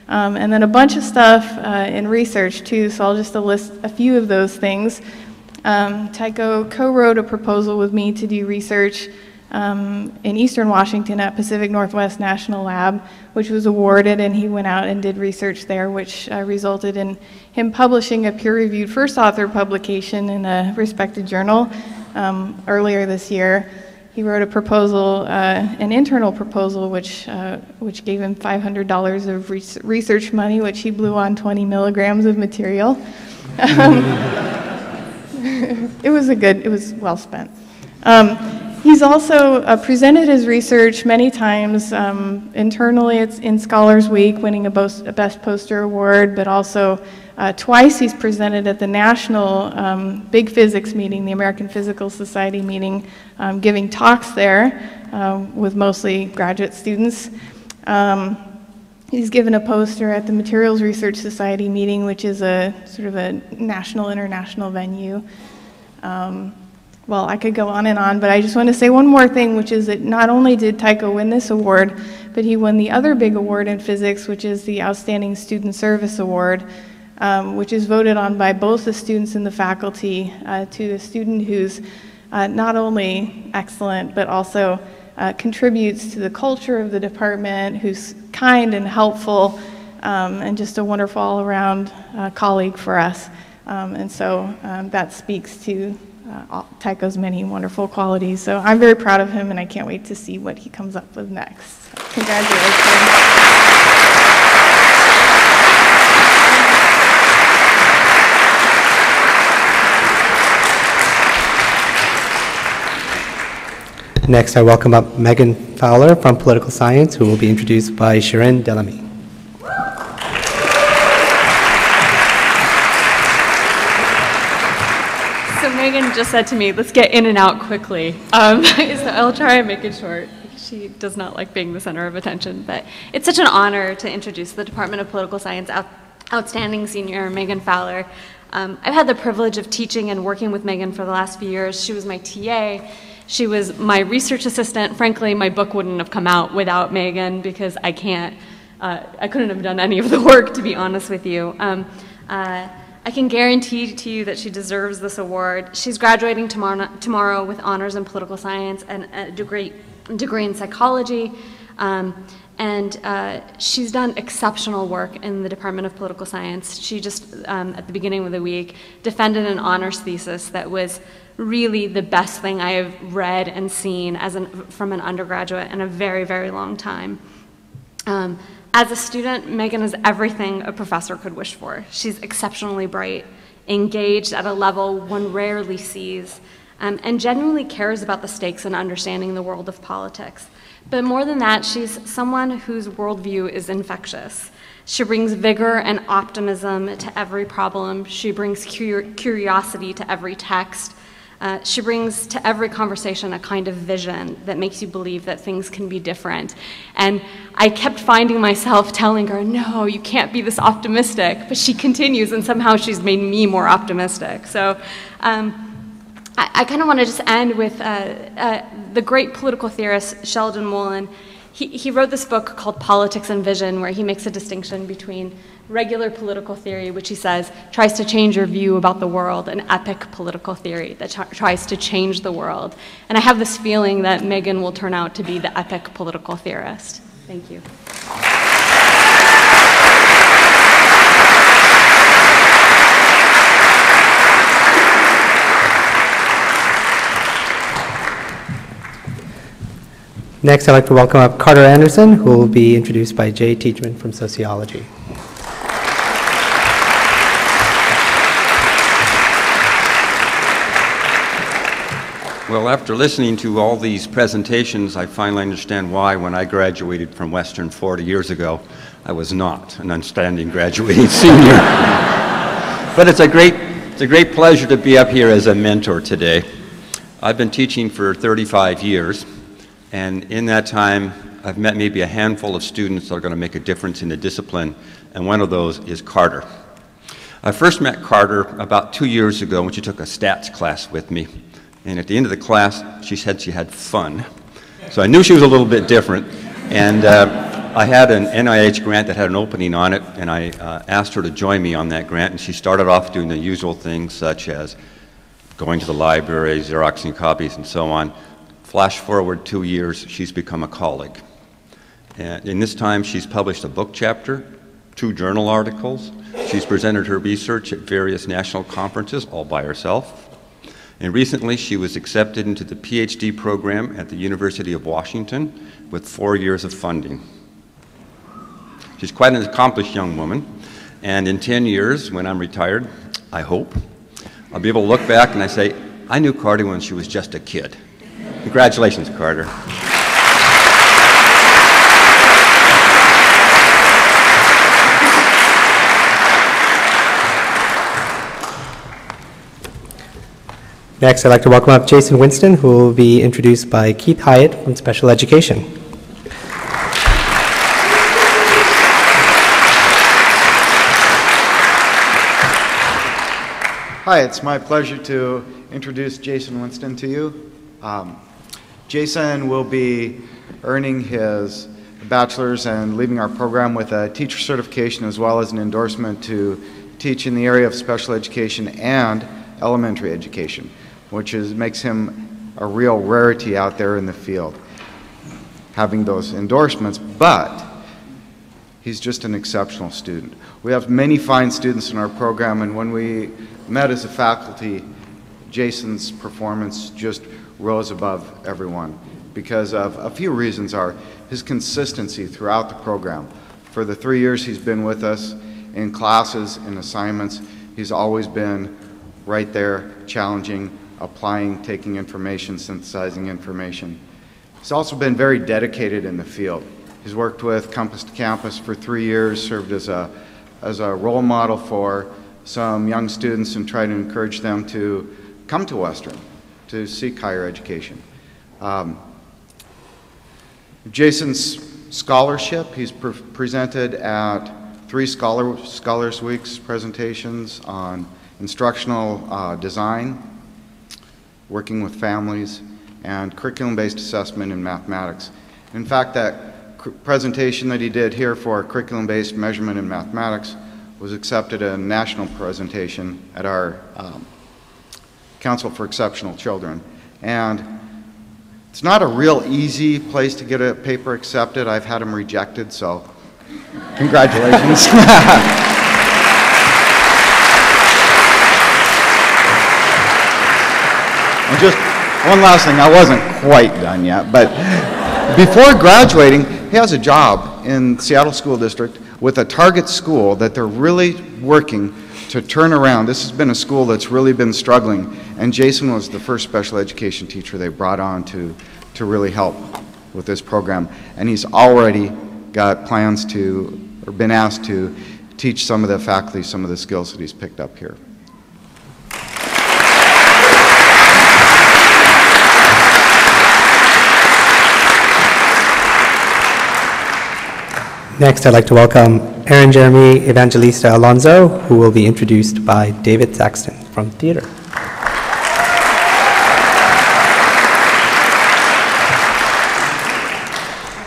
Um, and then a bunch of stuff uh, in research too, so I'll just list a few of those things. Um, Tycho co-wrote a proposal with me to do research um, in Eastern Washington at Pacific Northwest National Lab, which was awarded, and he went out and did research there, which uh, resulted in him publishing a peer-reviewed first author publication in a respected journal um, earlier this year. He wrote a proposal, uh, an internal proposal, which, uh, which gave him $500 of research money, which he blew on 20 milligrams of material. it was a good, it was well spent. Um, he's also uh, presented his research many times um, internally. It's in Scholars Week, winning a, a Best Poster Award, but also uh, twice he's presented at the national um, big physics meeting, the American Physical Society meeting, um, giving talks there uh, with mostly graduate students. Um, He's given a poster at the Materials Research Society meeting, which is a sort of a national, international venue. Um, well, I could go on and on, but I just want to say one more thing, which is that not only did Tycho win this award, but he won the other big award in physics, which is the Outstanding Student Service Award, um, which is voted on by both the students and the faculty uh, to a student who's uh, not only excellent, but also uh, contributes to the culture of the department, who's kind and helpful um, and just a wonderful all-around uh, colleague for us. Um, and so um, that speaks to uh, Tycho's many wonderful qualities. So I'm very proud of him, and I can't wait to see what he comes up with next. Congratulations. Next, I welcome up Megan Fowler from Political Science, who will be introduced by Shirin Deylami. So Megan just said to me, let's get in and out quickly. Um, so I'll try and make it short. She does not like being the center of attention, but it's such an honor to introduce the Department of Political Science out, outstanding senior Megan Fowler. Um, I've had the privilege of teaching and working with Megan for the last few years. She was my TA. She was my research assistant. Frankly, my book wouldn't have come out without Megan because I can't, uh, I couldn't have done any of the work, to be honest with you. Um, uh, I can guarantee to you that she deserves this award. She's graduating tomorrow, tomorrow with honors in political science and a degree, degree in psychology. Um, and uh, she's done exceptional work in the Department of Political Science. She just, um, at the beginning of the week, defended an honors thesis that was really the best thing I have read and seen as an, from an undergraduate in a very, very long time. Um, as a student, Megan is everything a professor could wish for. She's exceptionally bright, engaged at a level one rarely sees, um, and genuinely cares about the stakes and understanding the world of politics. But more than that, she's someone whose worldview is infectious. She brings vigor and optimism to every problem. She brings cur curiosity to every text. Uh, she brings to every conversation a kind of vision that makes you believe that things can be different. And I kept finding myself telling her, no, you can't be this optimistic. But she continues, and somehow she's made me more optimistic. So um, I, I kind of want to just end with uh, uh, the great political theorist Sheldon Wolin. He, he wrote this book called Politics and Vision, where he makes a distinction between regular political theory, which he says tries to change your view about the world, and epic political theory that tries to change the world. And I have this feeling that Megan will turn out to be the epic political theorist. Thank you. Next, I'd like to welcome up Carter Anderson, who will be introduced by Jay Teachman from Sociology. Well, after listening to all these presentations, I finally understand why, when I graduated from Western 40 years ago, I was not an outstanding graduating senior. but it's a, great, it's a great pleasure to be up here as a mentor today. I've been teaching for 35 years, and in that time, I've met maybe a handful of students that are going to make a difference in the discipline, and one of those is Carter. I first met Carter about two years ago when she took a stats class with me. And at the end of the class, she said she had fun. So I knew she was a little bit different. And uh, I had an NIH grant that had an opening on it, and I uh, asked her to join me on that grant. And she started off doing the usual things, such as going to the library, Xeroxing copies, and so on. Flash forward two years, she's become a colleague. And in this time, she's published a book chapter, two journal articles. She's presented her research at various national conferences all by herself. And recently, she was accepted into the PhD program at the University of Washington with four years of funding. She's quite an accomplished young woman, and in 10 years, when I'm retired, I hope, I'll be able to look back and I say, I knew Carter when she was just a kid. Congratulations, Carter. Next, I'd like to welcome up Jason Winston, who will be introduced by Keith Hyatt from Special Education. Hi, it's my pleasure to introduce Jason Winston to you. Um, Jason will be earning his bachelor's and leaving our program with a teacher certification as well as an endorsement to teach in the area of special education and elementary education which is, makes him a real rarity out there in the field, having those endorsements. But He's just an exceptional student. We have many fine students in our program, and when we met as a faculty, Jason's performance just rose above everyone because of a few reasons are his consistency throughout the program. For the three years he's been with us in classes and assignments, he's always been right there, challenging, applying, taking information, synthesizing information. He's also been very dedicated in the field. He's worked with Compass to Campus for three years, served as a, as a role model for some young students and tried to encourage them to come to Western to seek higher education. Um, Jason's scholarship, he's pre presented at three Scholar, Scholars Weeks presentations on instructional uh, design, working with families, and curriculum-based assessment in mathematics. In fact, that presentation that he did here for curriculum-based measurement in mathematics was accepted a national presentation at our um, Council for Exceptional Children. And it's not a real easy place to get a paper accepted. I've had them rejected, so congratulations. and just one last thing, I wasn't quite done yet, but before graduating, he has a job in Seattle School District with a target school that they're really working to turn around. This has been a school that's really been struggling, and Jason was the first special education teacher they brought on to, to really help with this program. And he's already got plans to, or been asked to, teach some of the faculty some of the skills that he's picked up here. Next, I'd like to welcome Aaron Jeremy Evangelista Alonso, who will be introduced by David Saxton from theater.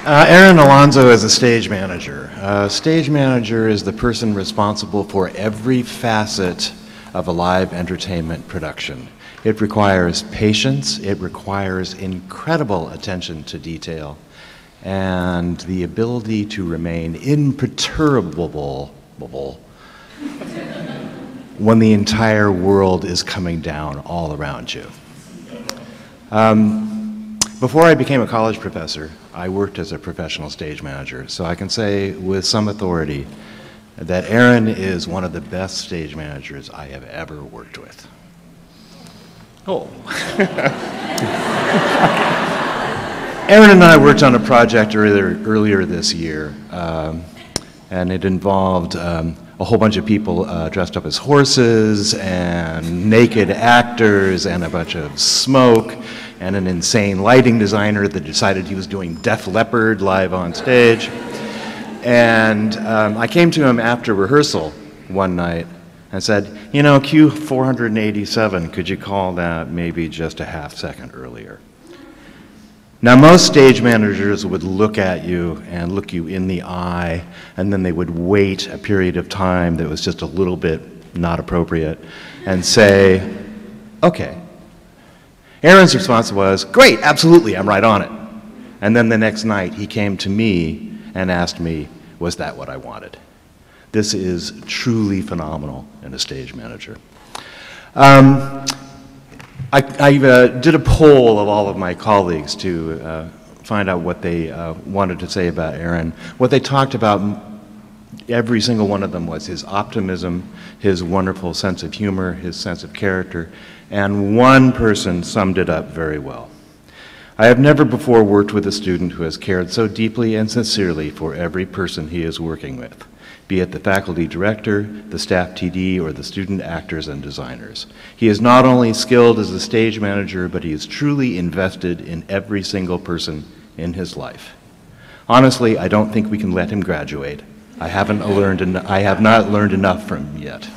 Uh, Aaron Alonso is a stage manager. Uh, stage manager is the person responsible for every facet of a live entertainment production. It requires patience, it requires incredible attention to detail, and the ability to remain imperturbable when the entire world is coming down all around you. Um, before I became a college professor, I worked as a professional stage manager, so I can say with some authority that Aaron is one of the best stage managers I have ever worked with. Oh. Aaron and I worked on a project earlier, earlier this year, um, and it involved um, a whole bunch of people uh, dressed up as horses and naked actors and a bunch of smoke and an insane lighting designer that decided he was doing Def Leppard live on stage. And um, I came to him after rehearsal one night and said, You know, Q 487, could you call that maybe just a half second earlier? Now, most stage managers would look at you and look you in the eye, and then they would wait a period of time that was just a little bit not appropriate and say, okay. Aaron's response was, great, absolutely, I'm right on it. And then the next night, he came to me and asked me, was that what I wanted? This is truly phenomenal in a stage manager. Um, I, I uh, did a poll of all of my colleagues to uh, find out what they uh, wanted to say about Aaron. What they talked about, every single one of them, was his optimism, his wonderful sense of humor, his sense of character, and one person summed it up very well. I have never before worked with a student who has cared so deeply and sincerely for every person he is working with be it the faculty director, the staff TD, or the student actors and designers. He is not only skilled as a stage manager, but he is truly invested in every single person in his life. Honestly, I don't think we can let him graduate. I haven't learned, I have not learned enough from him yet.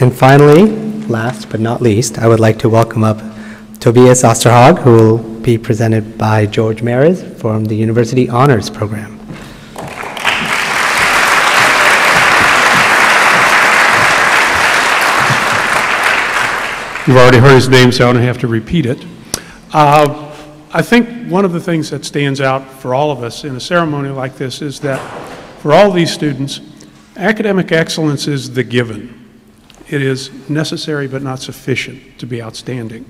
And finally, last but not least, I would like to welcome up Tobias Osterhag, who will be presented by George Mariz from the University Honors Program. You've already heard his name, so I don't have to repeat it. Uh, I think one of the things that stands out for all of us in a ceremony like this is that for all these students, academic excellence is the given. It is necessary but not sufficient to be outstanding.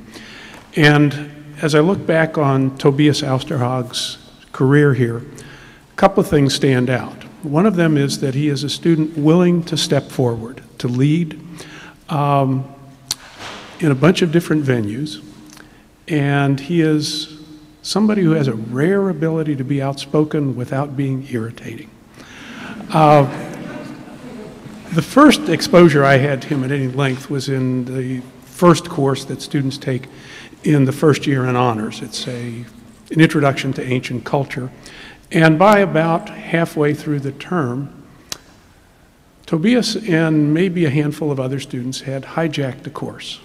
And as I look back on Tobias Austerhag's career here, a couple of things stand out. One of them is that he is a student willing to step forward, to lead um, in a bunch of different venues, and he is somebody who has a rare ability to be outspoken without being irritating. Uh, the first exposure I had to him at any length was in the first course that students take in the first year in honors. It's a, an introduction to ancient culture. And by about halfway through the term, Tobias and maybe a handful of other students had hijacked the course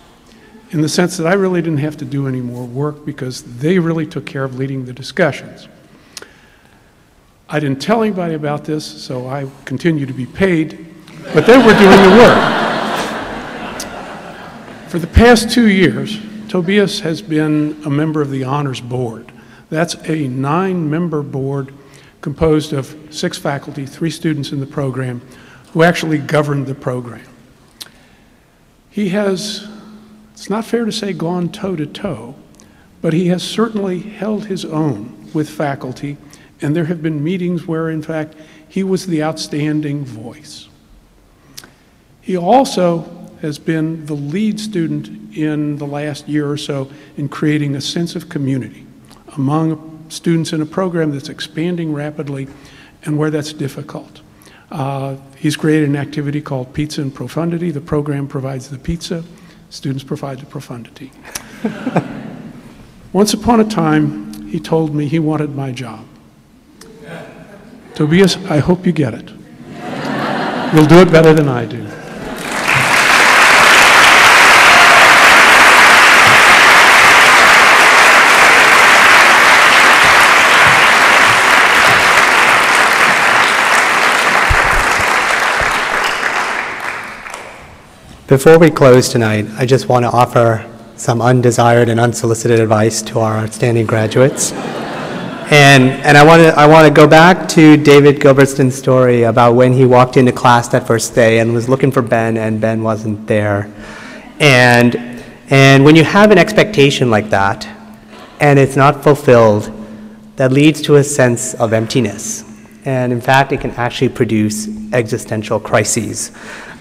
in the sense that I really didn't have to do any more work because they really took care of leading the discussions. I didn't tell anybody about this, so I continue to be paid, but they were doing the work. For the past two years, Tobias has been a member of the Honors Board. That's a nine-member board composed of six faculty, three students in the program, who actually govern the program. He has, it's not fair to say gone toe to toe, but he has certainly held his own with faculty, and there have been meetings where, in fact, he was the outstanding voice. He also has been the lead student in the last year or so in creating a sense of community among students in a program that's expanding rapidly and where that's difficult. Uh, he's created an activity called Pizza and Profundity. The program provides the pizza, students provide the profundity. Once upon a time, he told me he wanted my job. Tobias, I hope you get it. You'll do it better than I do. Before we close tonight, I just want to offer some undesired and unsolicited advice to our outstanding graduates. And, and I want to I want to go back to David Gilbertson's story about when he walked into class that first day and was looking for Ben and Ben wasn't there. And, and when you have an expectation like that and it's not fulfilled, that leads to a sense of emptiness. And in fact, it can actually produce existential crises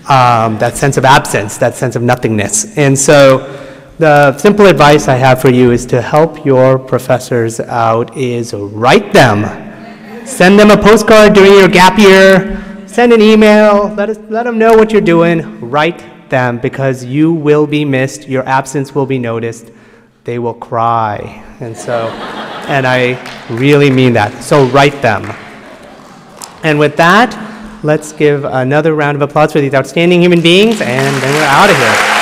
um, that sense of absence, that sense of nothingness. And so the simple advice I have for you is to help your professors out is write them. Send them a postcard during your gap year, send an email, let, us, let them know what you're doing, write them because you will be missed, your absence will be noticed, they will cry. And so, and I really mean that. So write them. And with that, Let's give another round of applause for these outstanding human beings, and then we're out of here.